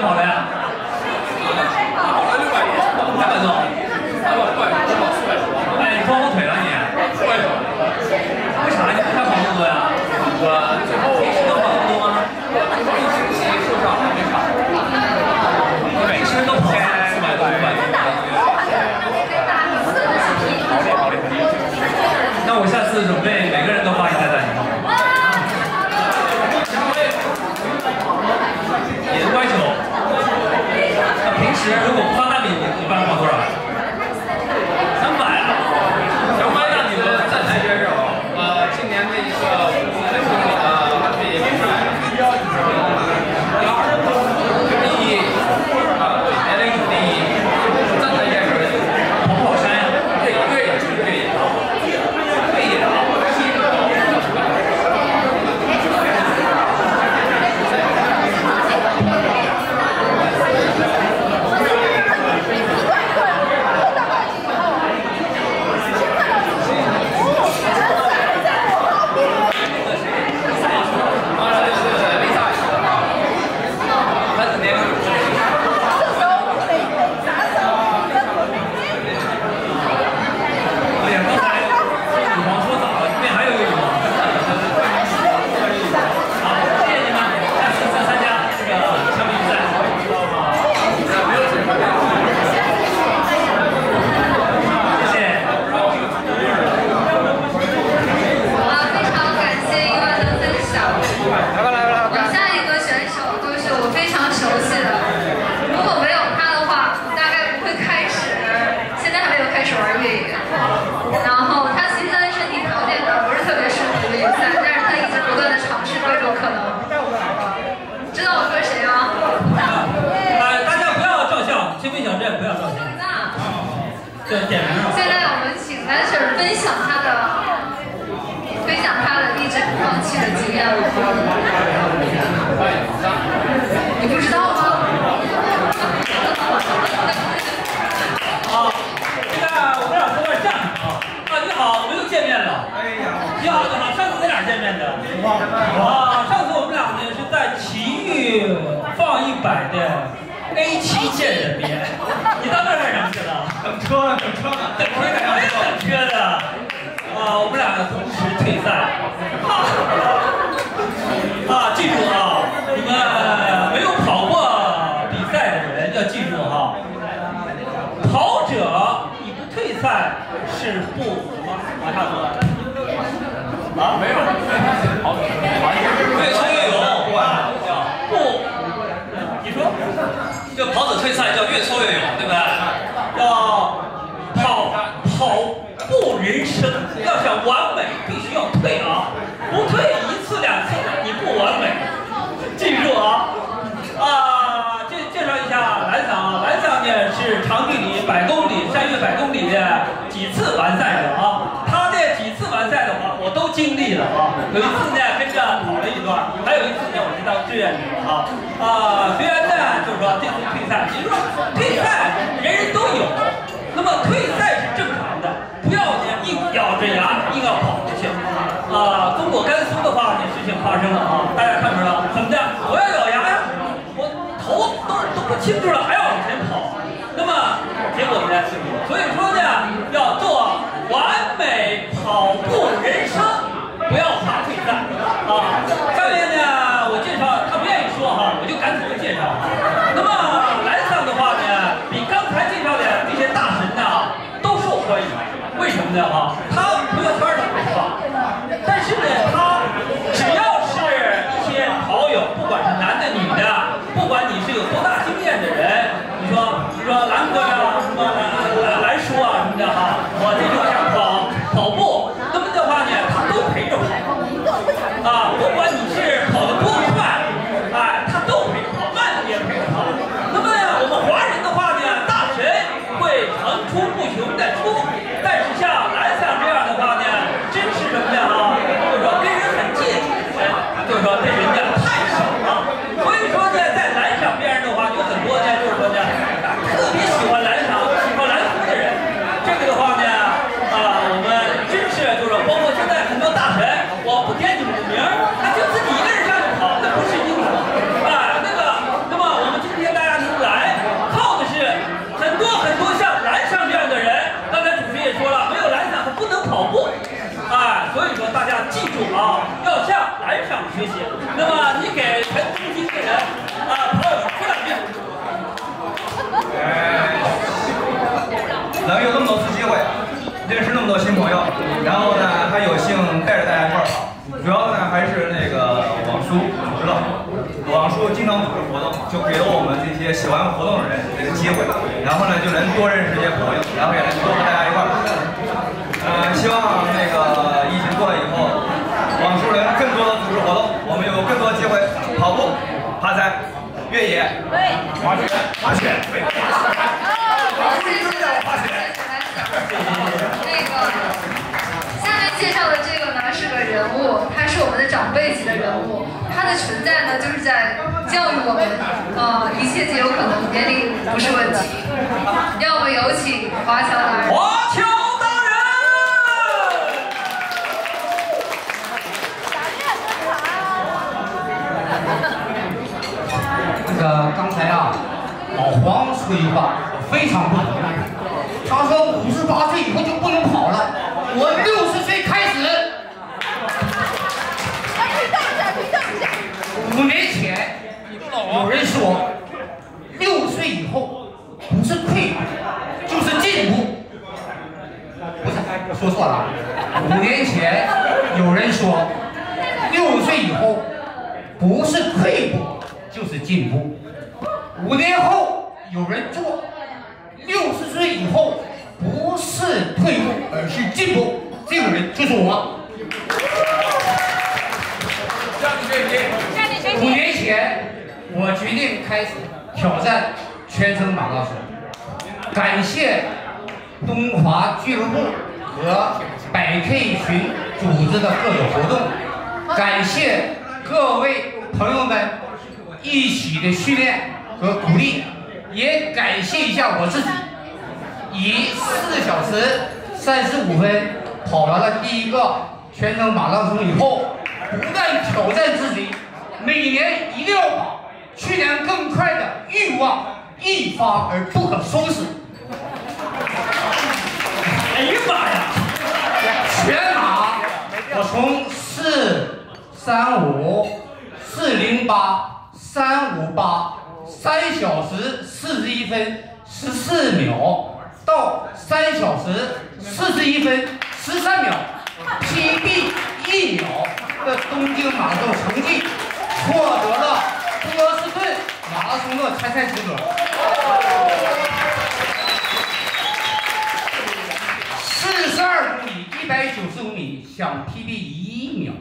的还是骑自行车跑的呀？跑了六百多，两百多。啊不，不，我跑四百多。哎，你跑后腿了你？对。为啥你不太跑那么多呀？我最后平时都跑那么多吗？我最后一星期受伤了，没跑。你每次都跑四百多、五百多。那我下次准备每个人都发一袋蛋。也是歪球。那平时如果夸大米，你一般多少？三百啊！两百大米的站台选手，呃，今年的一个五十公里的马拉比第一，啊，对，年龄第一，站台选手跑不跑山呀？越越野就是越野，越野啊！哎呀，刚才羽毛说早了，这边还有一个羽毛。好，谢谢你们，下次再参加这个枪比赛。谢谢。啊，非常感谢伊万的分享。来吧来吧来吧。下一个选手就是我非常熟悉的，如果没有他的话，我大概不会开始，现在还没有开始玩越野。然后他现在身体条件呢不是特别适合越野赛，但是他一直不断的尝试各种可能。知道我说谁吗？呃，大家不要照相，清明小镇不要照相。对，点名了。现在我们请 Lancer 分享他的，分享他的一直不放弃的经验。你不知道吗？好，这个我们俩说点相声啊。啊，你好，我们又见面了。哎呀，你好，你好，上次在哪儿见面的？啊，上次我们俩呢是在奇遇放一百的 A 七见的面。你到那儿干什么去了？等车呢，等车呢，等车呢？我也等车的。啊，我们两个同时退赛。啊，记住啊，你们没有跑过比赛的人要记住哈，跑者你不退赛是不什么？马上说。啊，没有，好，越冲越勇，不，你说，就跑者退赛叫越挫越勇，对不对？要跑跑步人生，要想完美，必须要退啊！不退一次两次，你不完美。记住啊！啊，介介绍一下蓝桑啊，蓝桑呢是长距离百公里、山岳百公里的几次完赛的啊。他这几次完赛的话，我都经历了啊。有一次呢跟着跑了一段，还有一次呢我是当志愿者啊。啊，虽然呢就是说这次退赛，你说退赛人人都有，那么退赛是正常的，不要呢硬咬着牙硬要跑出去。啊，中国甘肃的话呢事情发生了啊，大家看出来了，怎么的？我要咬牙呀，我头都都不清楚了，还然后呢他有幸带着大家一块儿跑，主要呢还是那个网叔知道，网叔经常组织活动，就给了我们这些喜欢活动的人一个机会，然后呢就能多认识一些朋友，然后也能多和大家一块儿。呃，希望那个疫情过了以后，网叔能更多的组织活动，我们有更多机会跑步、爬山、越野、滑雪、滑雪。那个，下面介绍的这个呢是个人物，他是我们的长辈级的人物，他的存在呢就是在教育我们，呃，一切皆有可能，年龄不是问题。让我们有请华侨大人。华侨大这个刚才啊，老黄说一句话，我非常不同意。他说五十八岁以后就不能跑了，我六十岁开始。五年前，有人说，六岁以后不是退步就是进步。不是，我说错了。五年前有人说，六岁以后不是退步步。五年后有人做，六十岁以后不是退步而是进步，这个人就是我。五年前，我决定开始挑战全程马拉松，感谢东华俱乐部和百 K 群组织的各种活动，感谢各位朋友们一起的训练和鼓励，也感谢一下我自己，以四小时三十五分跑完了第一个全程马拉松以后，不断挑战自己，每年一定要跑，去年更快的欲望一发而不可收拾。哎呀妈呀！全马我从四三五、四零八、三五八、三小时四十一分十四秒。到三小时四十一分十三秒，PB 一秒。的东京马拉松成绩，获得了波士顿马拉松的参赛资格。四十二公里，一百九十五米，想 PB 一秒，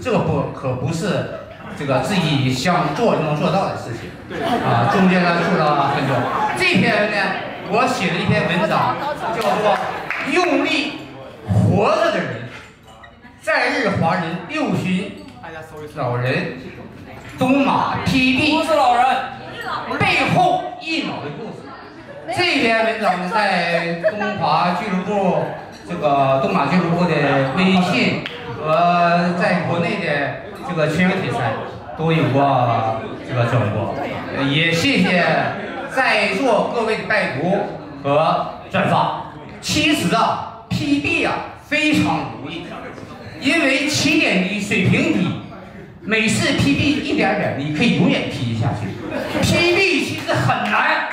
这不可不是这个自己想做就能做到的事情。啊，中间呢做了很久。这篇呢，我写了一篇文章，叫做《用力活着的人》，在日华人六旬老人东马 PB 不是老人背后一脑的故事。这篇文章在东华俱乐部、这个东马俱乐部的微信和在国内的这个全球铁赛都有过这个转播。呃也谢谢在座各位的拜读和转发。其实啊，PB 啊非常容易，因为起点低、水平低，每次 PB 一点点，你可以永远 PB 下去。PB 其实很难。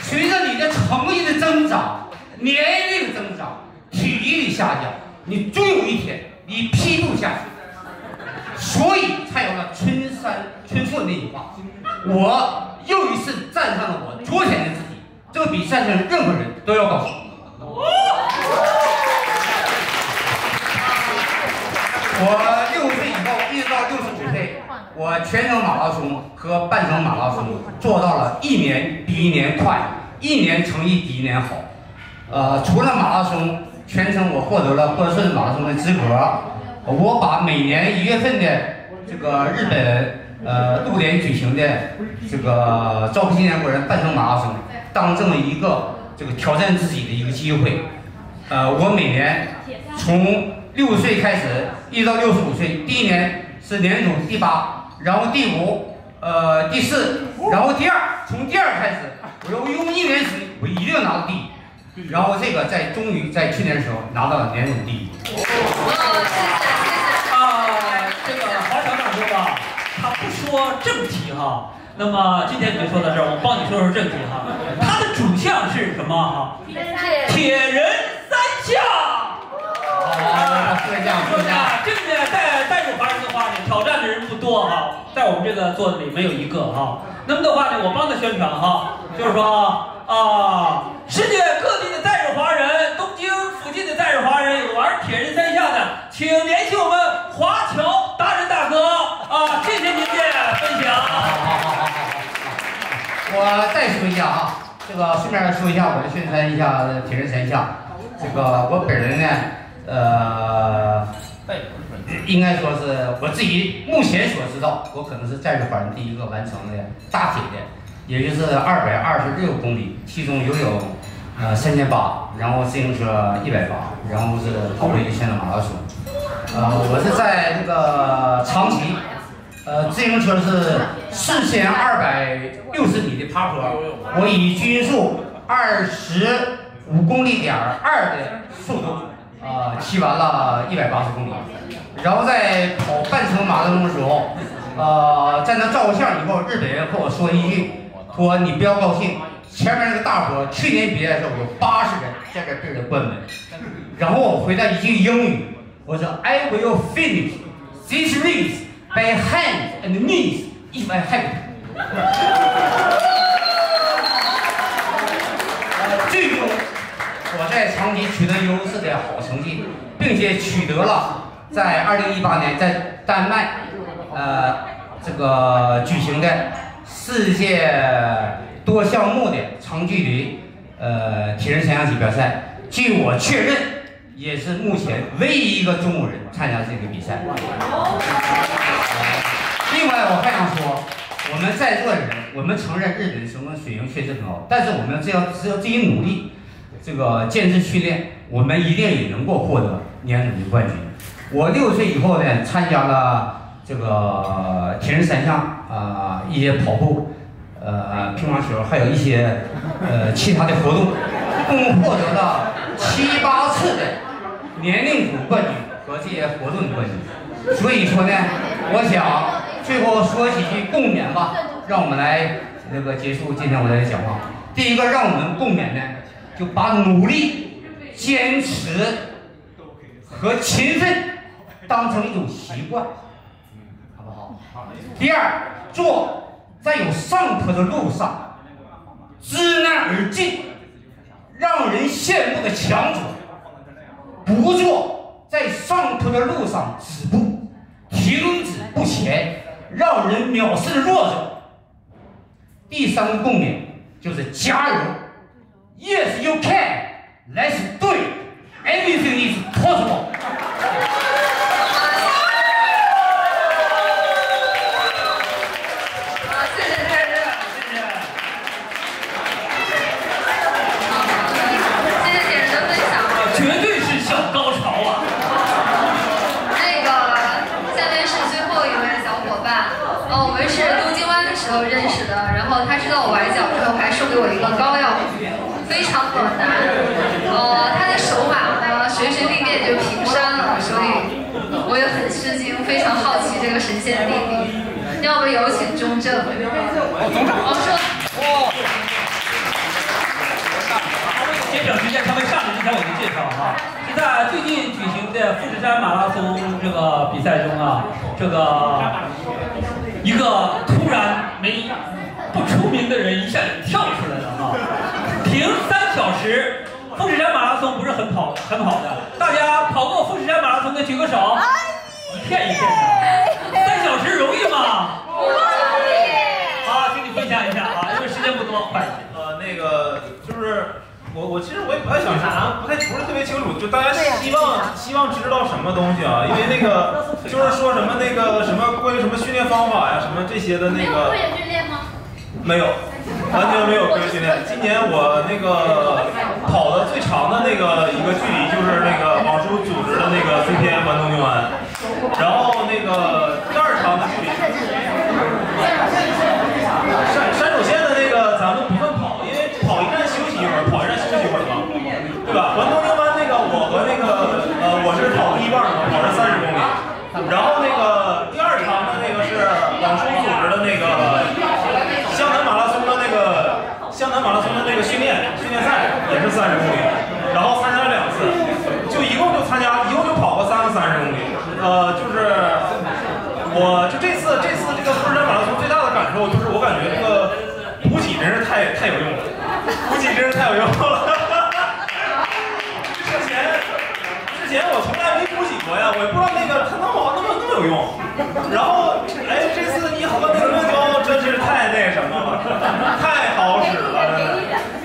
随着你的成绩的增长，年龄的增长，体力的下降，你终有一天你批度下去。所以才有了春山春树那句话。我又一次站上了我昨天的自己。这个比战胜任何人都要高兴。我六岁以后一直到六十五岁，我全程马拉松和半程马拉松做到了一年比一年快，一年成绩比一年好。呃，除了马拉松，全程我获得了波士顿马拉松的资格。我把每年一月份的这个日本呃陆联举行的这个招聘青年国人半程马拉松，当这么一个这个挑战自己的一个机会。呃，我每年从六岁开始，一直到六十五岁，第一年是年组第八，然后第五，呃第四，然后第二，从第二开始，我要用一年时间，我一定要拿到第一。然后这个在终于在去年的时候拿到了年度第一。啊，这个黄厂长说吧，他不说正题哈。那么今天你就说到这儿，我帮你说说正题哈。他的主项是什么哈？铁人三项。啊，这样说呢，这个呢，带带入华人的话呢，挑战的人不多哈，在我们这个座子里没有一个哈。那么的话呢，我帮他宣传哈，就是说啊，世界各地的在日华人，东京附近的在日华人有玩铁人三项的，请联系我们华侨达人大哥啊，谢谢您的分享。好好好好好。我再说一下啊，这个顺便说一下，我的宣传一下铁人三项。这个我本人呢，呃，应该说是我自己目前所知道，我可能是在日华人第一个完成的大铁的。也就是二百二十六公里，其中游泳呃三千八，然后自行车一百八，然后是跑了一圈的马拉松。呃，我是在那个长崎，呃，自行车是四千二百六十米的爬坡，我以均速二十五公里点二的速度，啊，骑完了一百八十公里。然后在跑半程马拉松的时候，呃，在那照过相以后，日本人和我说一句。说你不要高兴，前面那个大伙，去年比赛的时候有八十人在这队的关门，然后我回答一句英语，我说 I will finish this race by hands and knees if I have。最终我在长期取得优势的好成绩，并且取得了在二零一八年在丹麦，呃，这个举行的。世界多项目的长距离呃铁人三项锦标赛，据我确认，也是目前唯一一个中国人参加这个比赛。另外，我还想说，我们在座的人，我们承认日本什么水平确实很高，但是我们只要只要自己努力，这个坚持训练，我们一定也能够获得年度的冠军。我六岁以后呢，参加了。这个铁人三项啊，一些跑步，呃，乒乓球，还有一些呃其他的活动，共获得了七八次的年龄组冠军和这些活动的冠军。所以说呢，我想最后说几句共勉吧，让我们来那个结束今天我的讲话。第一个，让我们共勉呢，就把努力、坚持和勤奋当成一种习惯。好不好？好第二，做在有上坡的路上知难而进，让人羡慕的强者；不做在上坡的路上止步，停止不前，让人藐视的弱者。第三个共鸣就是加油，Yes you can，Let's do it，Everything is possible。有一个膏药，非常暖男。呃，他的手法呢，随随便便就平山了，所以我也很吃惊，非常好奇这个神仙弟弟。要不有请钟正。王硕。哇。节省时间，他们上来之前我就介绍哈。现在最近举行的富士山马拉松这个比赛中啊，这个一个突然没不出名的人一下就跳出来小时，富士山马拉松不是很跑很跑的，大家跑过富士山马拉松的举个手，一片一片的。三小时容易吗？不容易。好，请你分享一下啊，因为时间不多，快一些。呃，那个就是我我其实我也不太想啥，不太不是特别清楚，就大家希望希望知道什么东西啊？因为那个就是说什么那个什么关于什么训练方法呀，什么这些的那个。训练吗？没有，完全没有科学训练。今年我那个跑的最长的那个一个距离就是那个网叔组织的那个 CPM 环东京湾，然后那个第二长的距离，山山手线的那个咱们不算跑，因为跑一站休息一会儿，跑一站休息一会儿嘛，对吧？环东京湾那个我和那个呃我是跑第一棒的，跑了三十公里，然后那个第二长的那个是网叔组织的那个。湘南马拉松的那个湘南马拉松的那个训练训练赛也是三十公里，然后参加了两次，就一共就参加一共就跑过三个三十公里。呃，就是我就这次这次这个富士山马拉松最大的感受就是我感觉这个补给真是太太有用了，补给真是太有用了。之前之前我从来没补给过呀，我也不知道那个它能跑那么那么有用。然后哎，这次你喝那个乐胶真是太那什么了，太好使了，真的。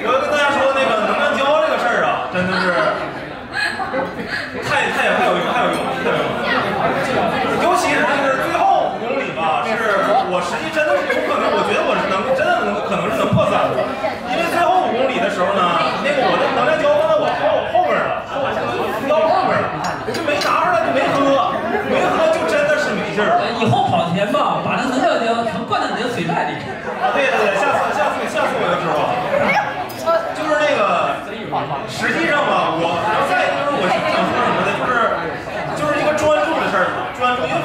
我要跟大家说那个能量胶这个事儿啊，真的是太太太有用，太有用，太有用。尤其是就是最后五公里吧，是我实际真的是有可能，我觉得我是能真的能可能是能破三的，因为最后五公里的时候呢，那个我的能量胶放在我后后边了，腰后边了，我就没拿出来就没喝，没喝就真的是没劲儿。以后跑前吧，把那能量胶全灌在你的水袋里。啊，对对对，下次下次下次我就知道了。就是那个，实际上吧，我再就是我是想说什么呢？就是就是一个专注的事儿嘛，专注。因为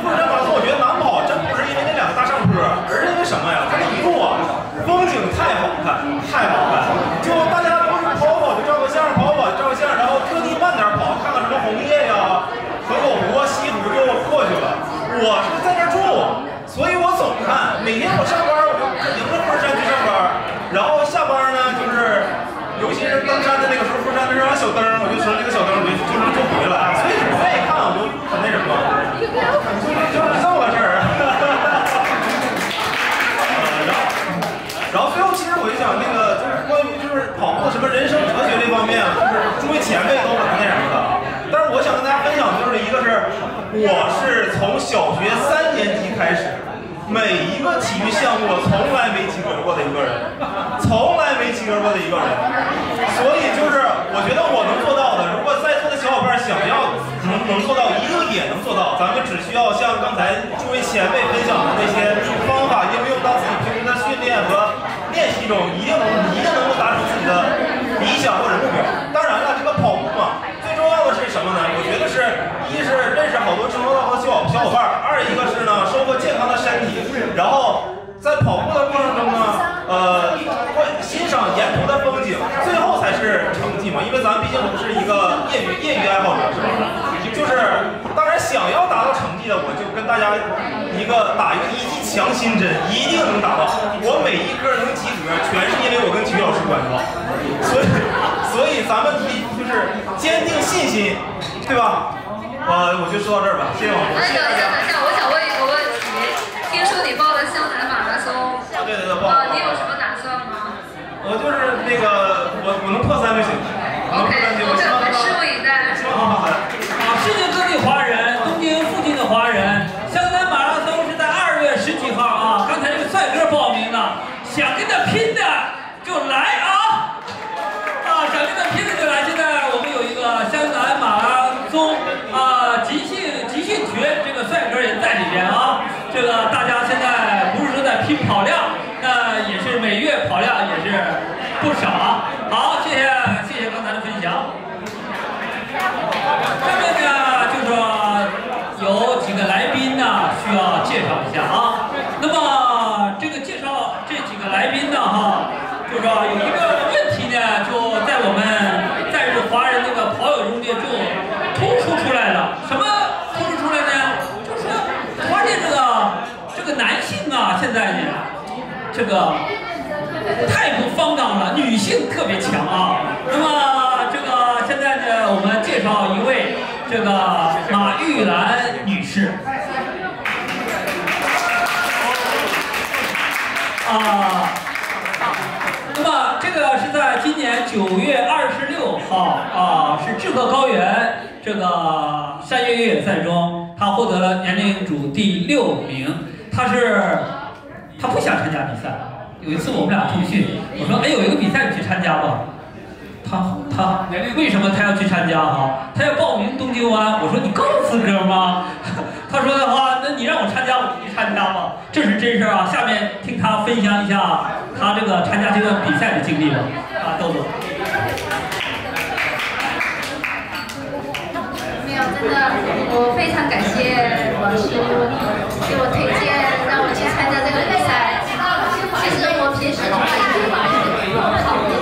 什么呀？他这一路啊，风景太好看，太好看。就大家都是跑跑就照个相，跑跑照个相，然后特地慢点跑，看看什么红叶呀、河口湖啊、西湖就过去了。我是在这住，所以我总看。每天我上班，我就迎着富士山去上班，然后下班呢，就是尤其是登山的那个时候，富士山那是小灯，我就乘那个小回想那个，就是关于就是跑步什么人生哲学这方面，就是诸位前辈都很那什么的。但是我想跟大家分享的就是一个是，我是从小学三年级开始，每一个体育项目我从来没及格过的一个人，从来没及格过的一个人。所以就是我觉得我能做到的，如果在座的小伙伴想要能能做到，一定也能做到。咱们只需要像刚才诸位前辈分享的那些方法应用到自己平时的训练和练习中，一定能一定能够达成自己的理想或者目标。当然了，这个跑步嘛。最重要的是什么呢？我觉得是一是认识好多志同道合的小小伙伴，二一个是呢收获健康的身体，然后在跑步的过程中呢，呃，会欣赏沿途的风景，最后才是成绩嘛。因为咱毕竟不是一个业余业余爱好者，是吧？就是当然想要达到成绩的，我就跟大家一个打一个一剂强心针，一定能达到。我每一科能及格，全是因为我跟体育老师关系好，所以所以咱们一就是坚定信心，对吧？呃，我就说到这儿吧，谢谢我们，谢谢大家。等一下，我想问一个问题，听说你报了湘南马拉松，对对对，报。啊，你有什么打算吗我就是那个，我我能破三就行，能破三就行，啊，那么这个介绍这几个来宾呢，哈，就说有一个问题呢，就在我们，在华人那个朋友中间就突出出来了。什么突出出来呢？就是说发现这个这个男性啊，现在呢，这个太不方当了，女性特别强啊。那么这个现在呢，我们介绍一位这个马玉兰女士。啊，那么这个是在今年九月二十六号啊，是志贺高原这个山岳越野赛中，他获得了年龄组第六名。他是他不想参加比赛。有一次我们俩通讯，我说：“哎，有一个比赛你去参加不。”他他为什么他要去参加哈、他要报名东京湾。我说：“你够资格吗？”他说的话那你让我参加我就去参加吧这是真事啊下面听他分享一下他这个参加这个比赛的经历吧。啊豆豆。没有真的我非常感谢老师给我推荐让我去参加这个比赛。其实我平时的话也不好意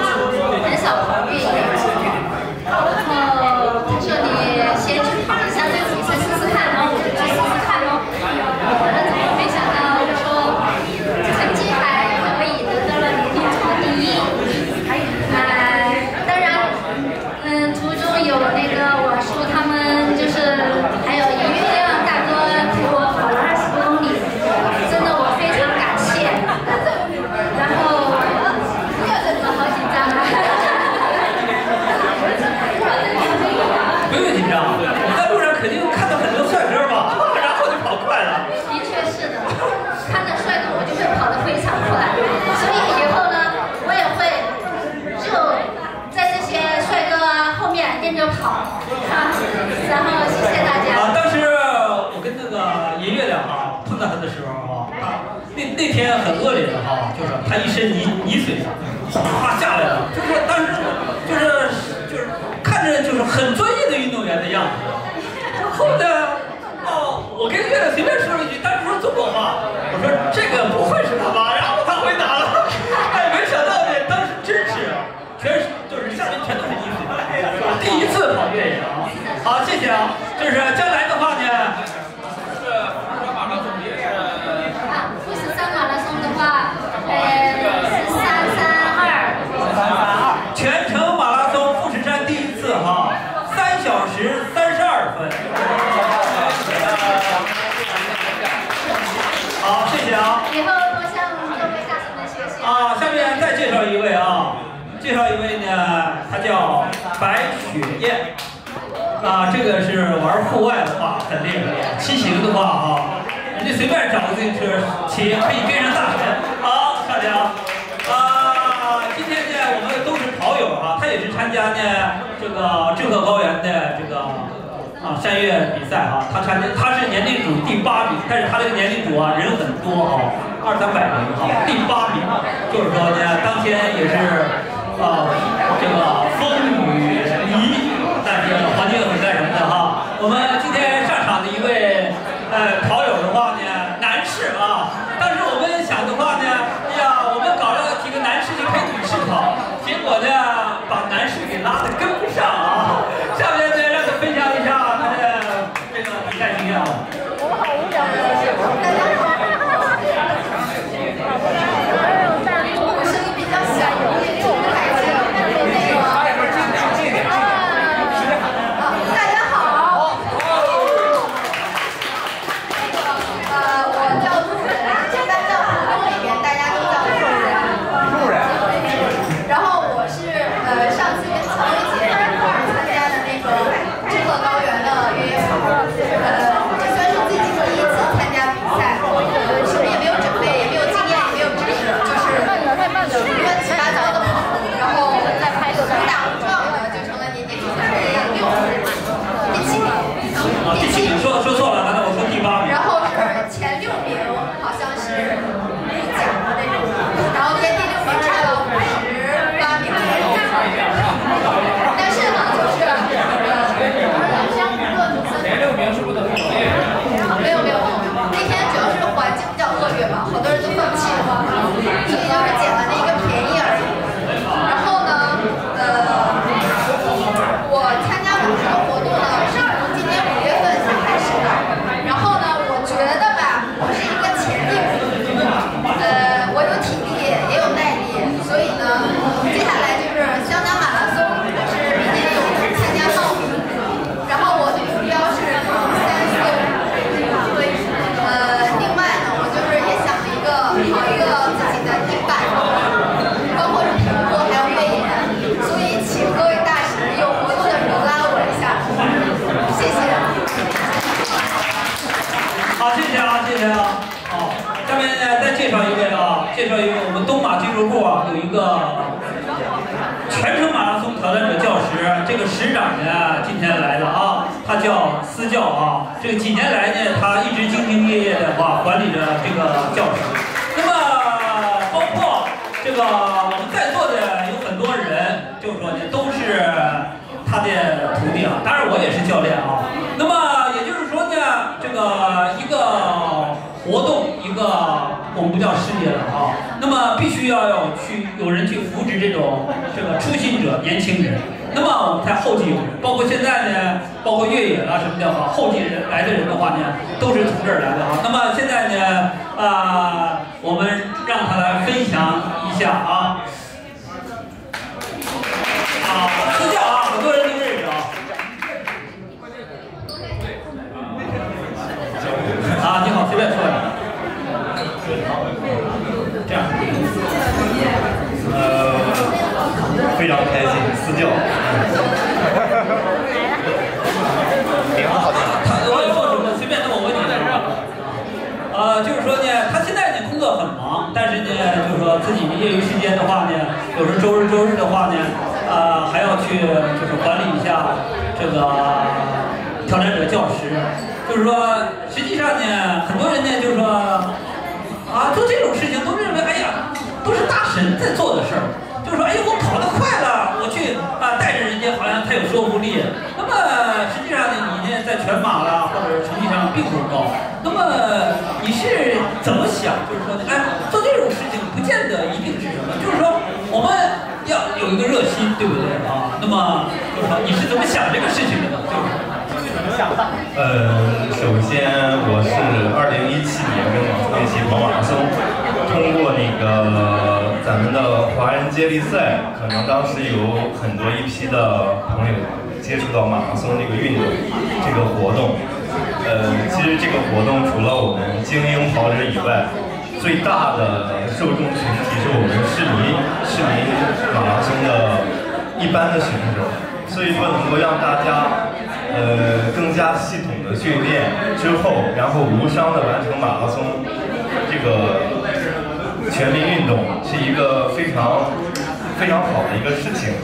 事情，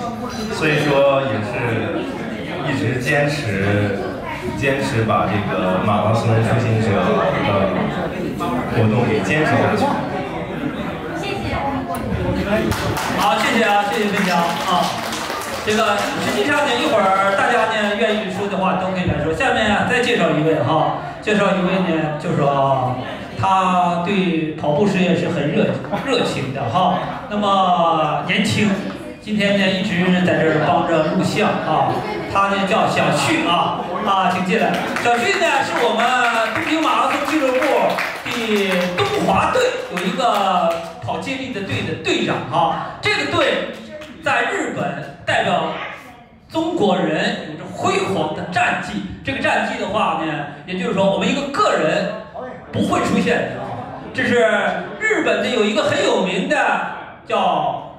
所以说也是一直坚持坚持把这个马拉松初心者的活动给坚持下去。好，谢谢啊，谢谢分享啊。这个实际上呢，一会儿大家呢愿意说的话都可以来说。下面，再介绍一位哈，介绍一位呢，就是说他对跑步事业是很热热情的哈。那么年轻，今天呢一直在这儿帮着录像啊。他呢叫小旭啊啊，请进来。小旭呢是我们东京马拉松俱乐部的东华队有一个跑接力的队的队长啊。这个队在日本代表中国人有着辉煌的战绩。这个战绩的话呢，也就是说我们一个个人不会出现的啊。这是日本的有一个很有名的叫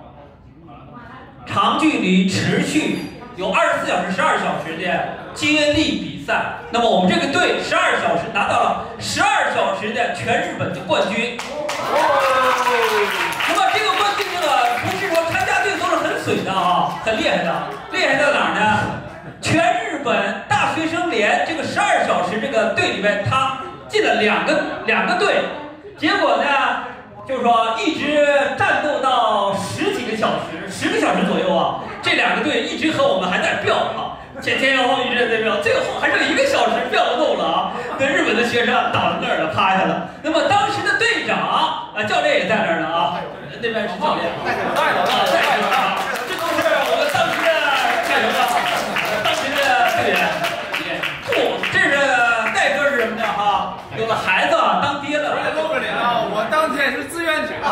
长距离持续有二十四小时、十二小时的接力比赛。那么我们这个队十二小时拿到了十二小时的全日本的冠军。那么这个冠军这个不是说参加队都是很水的啊，很厉害的。厉害在哪儿呢？全日本大学生联这个十二小时这个队里面，他进了两个两个队，结果呢，就是说一直战斗到十几个小时，十个小时左右啊，这两个队一直和我们还在飙啊，前前后后一直在飙，最后还剩一个小时飙不动了啊，跟日本的学生倒在那儿了，趴下了。那么当时的队长啊，教练也在那儿呢啊，那边是教练，带着带着啊，带着啊，这都是我们当时的加油的，当时的队员。不，这是戴哥是什么呢？哈，有了孩子当爹了。我也是志愿者。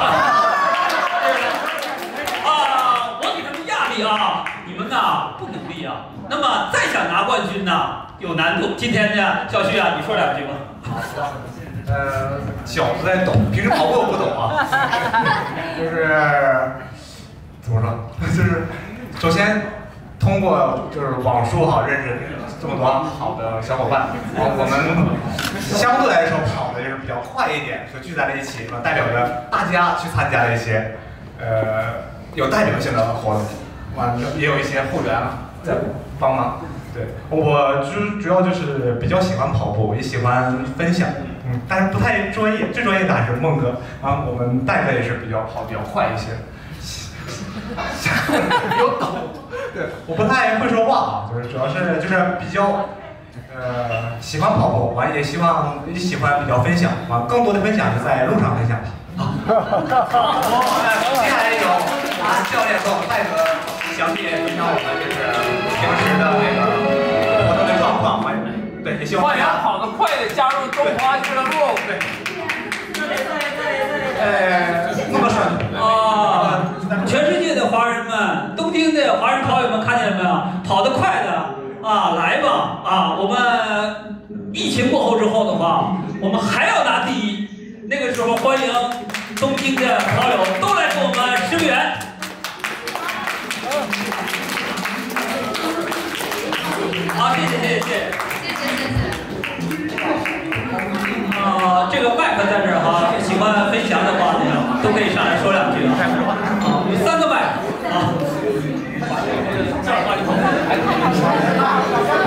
啊，我给他们压力啊，你们呐不努力啊，那么再想拿冠军呐有难度。今天呢，小旭啊，你说两句吧。呃，脚不太懂，平时跑步我不懂啊，就是怎么说，就是首先通过就是网速哈认识这么多好的小伙伴，我我们相对来说跑的就是比较快一点，就聚在了一起，代表着大家去参加了一些呃有代表性的活动，完也有一些会员在帮忙。对我主主要就是比较喜欢跑步，也喜欢分享，嗯，但是不太专业，最专业的还是孟哥，然后我们戴哥也是比较跑比较快一些，有抖，对，我不太会说话啊，就是主要是就是比较，呃，喜欢跑步，完也希望也喜欢比较分享，完更多的分享是在路上分享。好，接下来有啊教练和我们戴哥详细分享我们就是平时的那个活动的状况。对，也希望大家跑得快的加入中华俱乐部。对，对对对对。哎，那么帅啊！全世界的华人们，东京的华人跑友们，看见了没有？跑得快的啊，来吧啊！我们疫情过后之后的话，我们还要拿第一。那个时候，欢迎东京的跑友都来给我们声援。好，谢谢谢谢谢谢谢谢。啊，这个麦克在这儿哈，喜欢飞翔的话，都可以上来说两句。啊，有三个麦，啊，Thank you.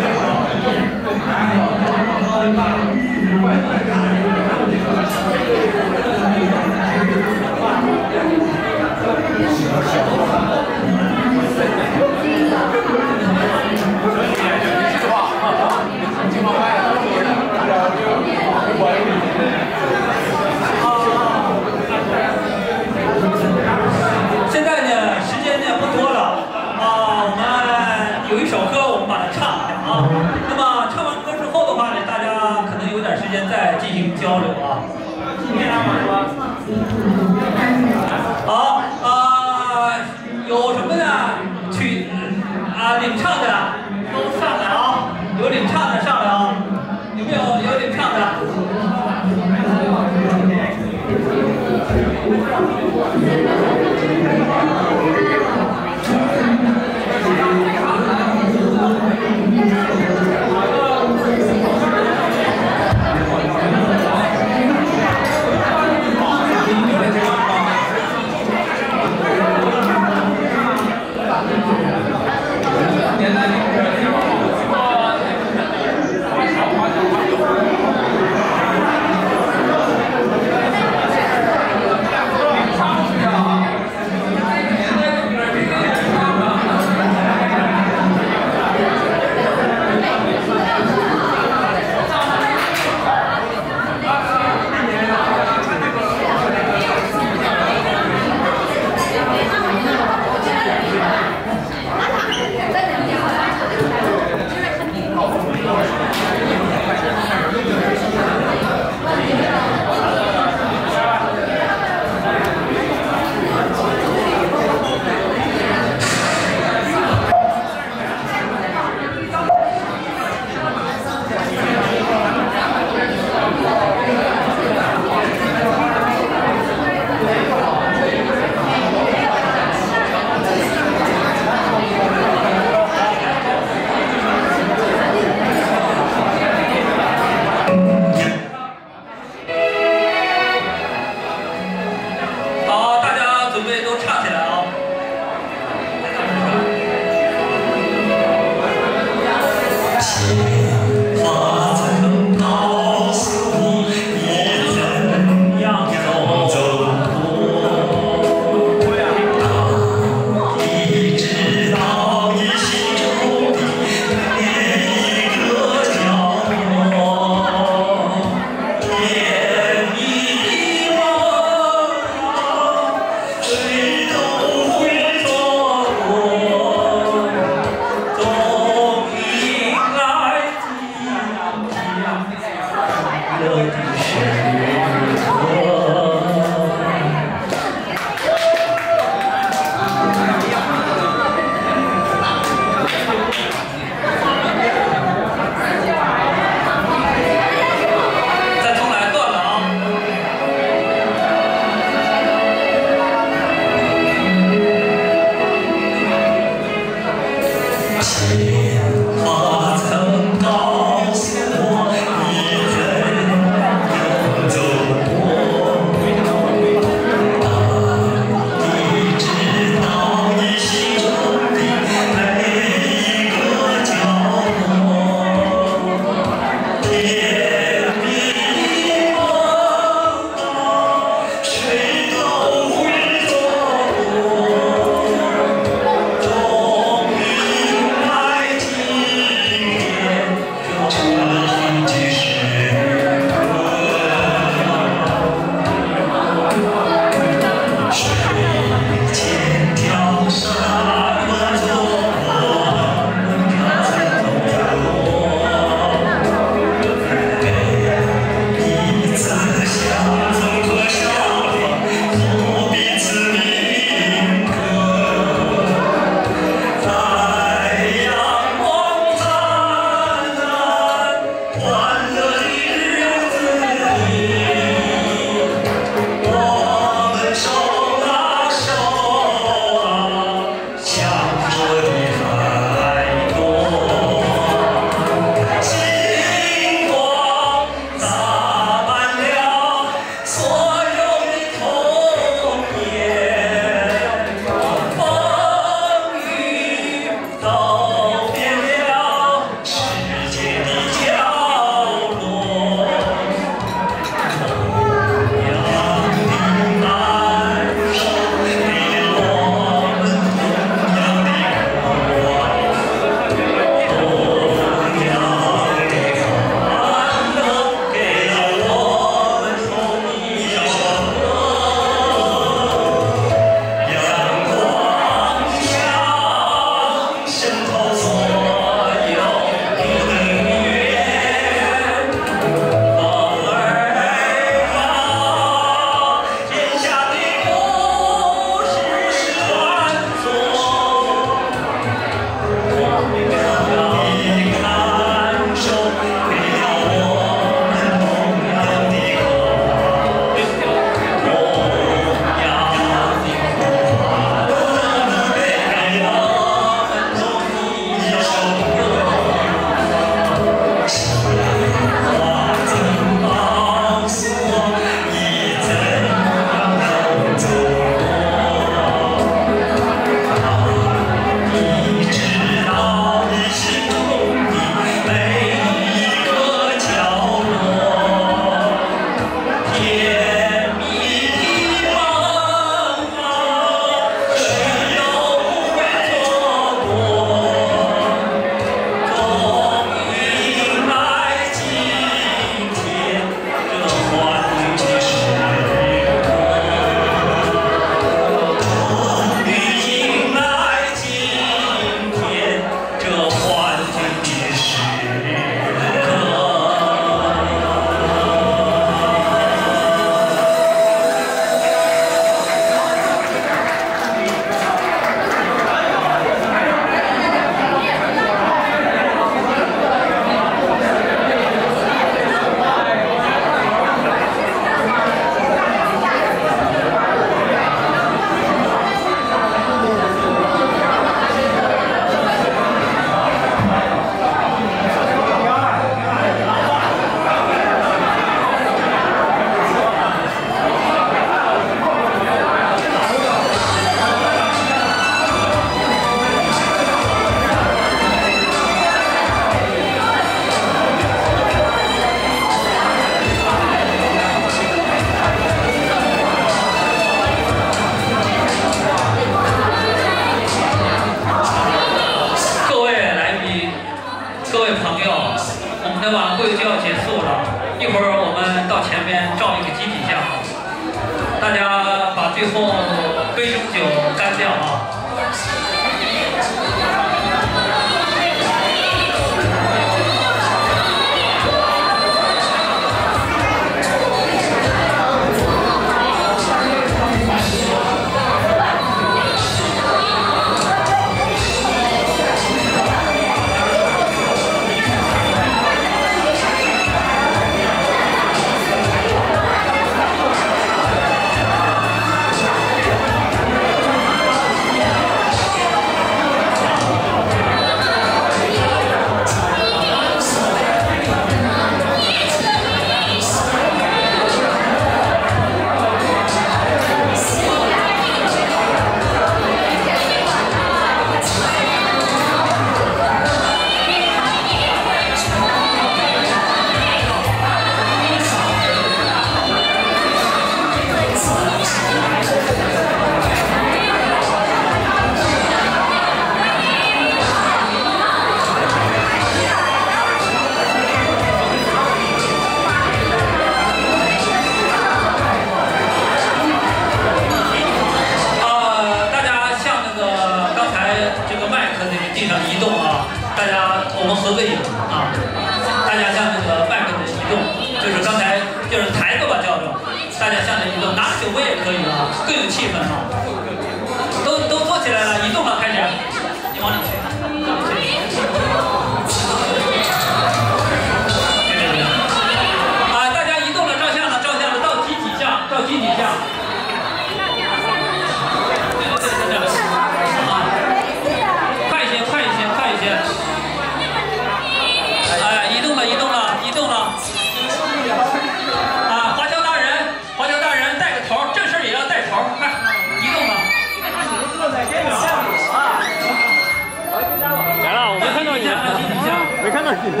来，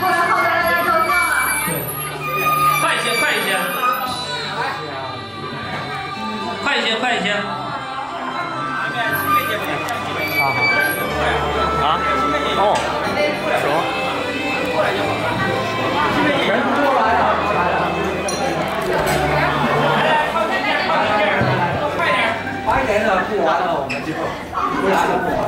过来后台大家照相了。快一些，快一些！快一些，快一些！啊？哦，什么？快点的不完了，我们就不来了不完。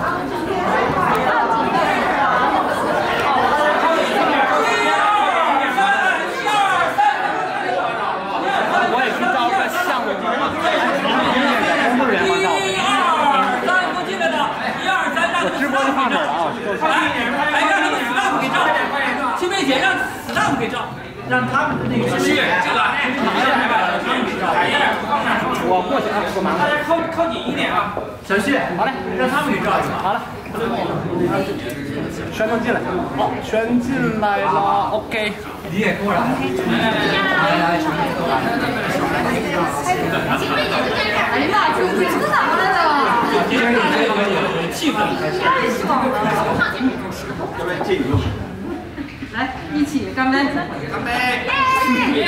我也去招个项目嘛，工作人员嘛，一二三，都进来了！一二三，让他们直播就放这儿了啊。来，来，让他们 staff 给照，青梅姐让 staff 给照，让他们那个是这个，我过去啊，我忙大家靠靠紧一点啊！小旭，好嘞，让他们给照一下。好了，圈能进来，好，圈进来了，OK。你也过来。来来，兄弟过来。哎呀妈，这这这哪来的？今天你这个有气氛，太爽了！来，一起干杯！干杯！耶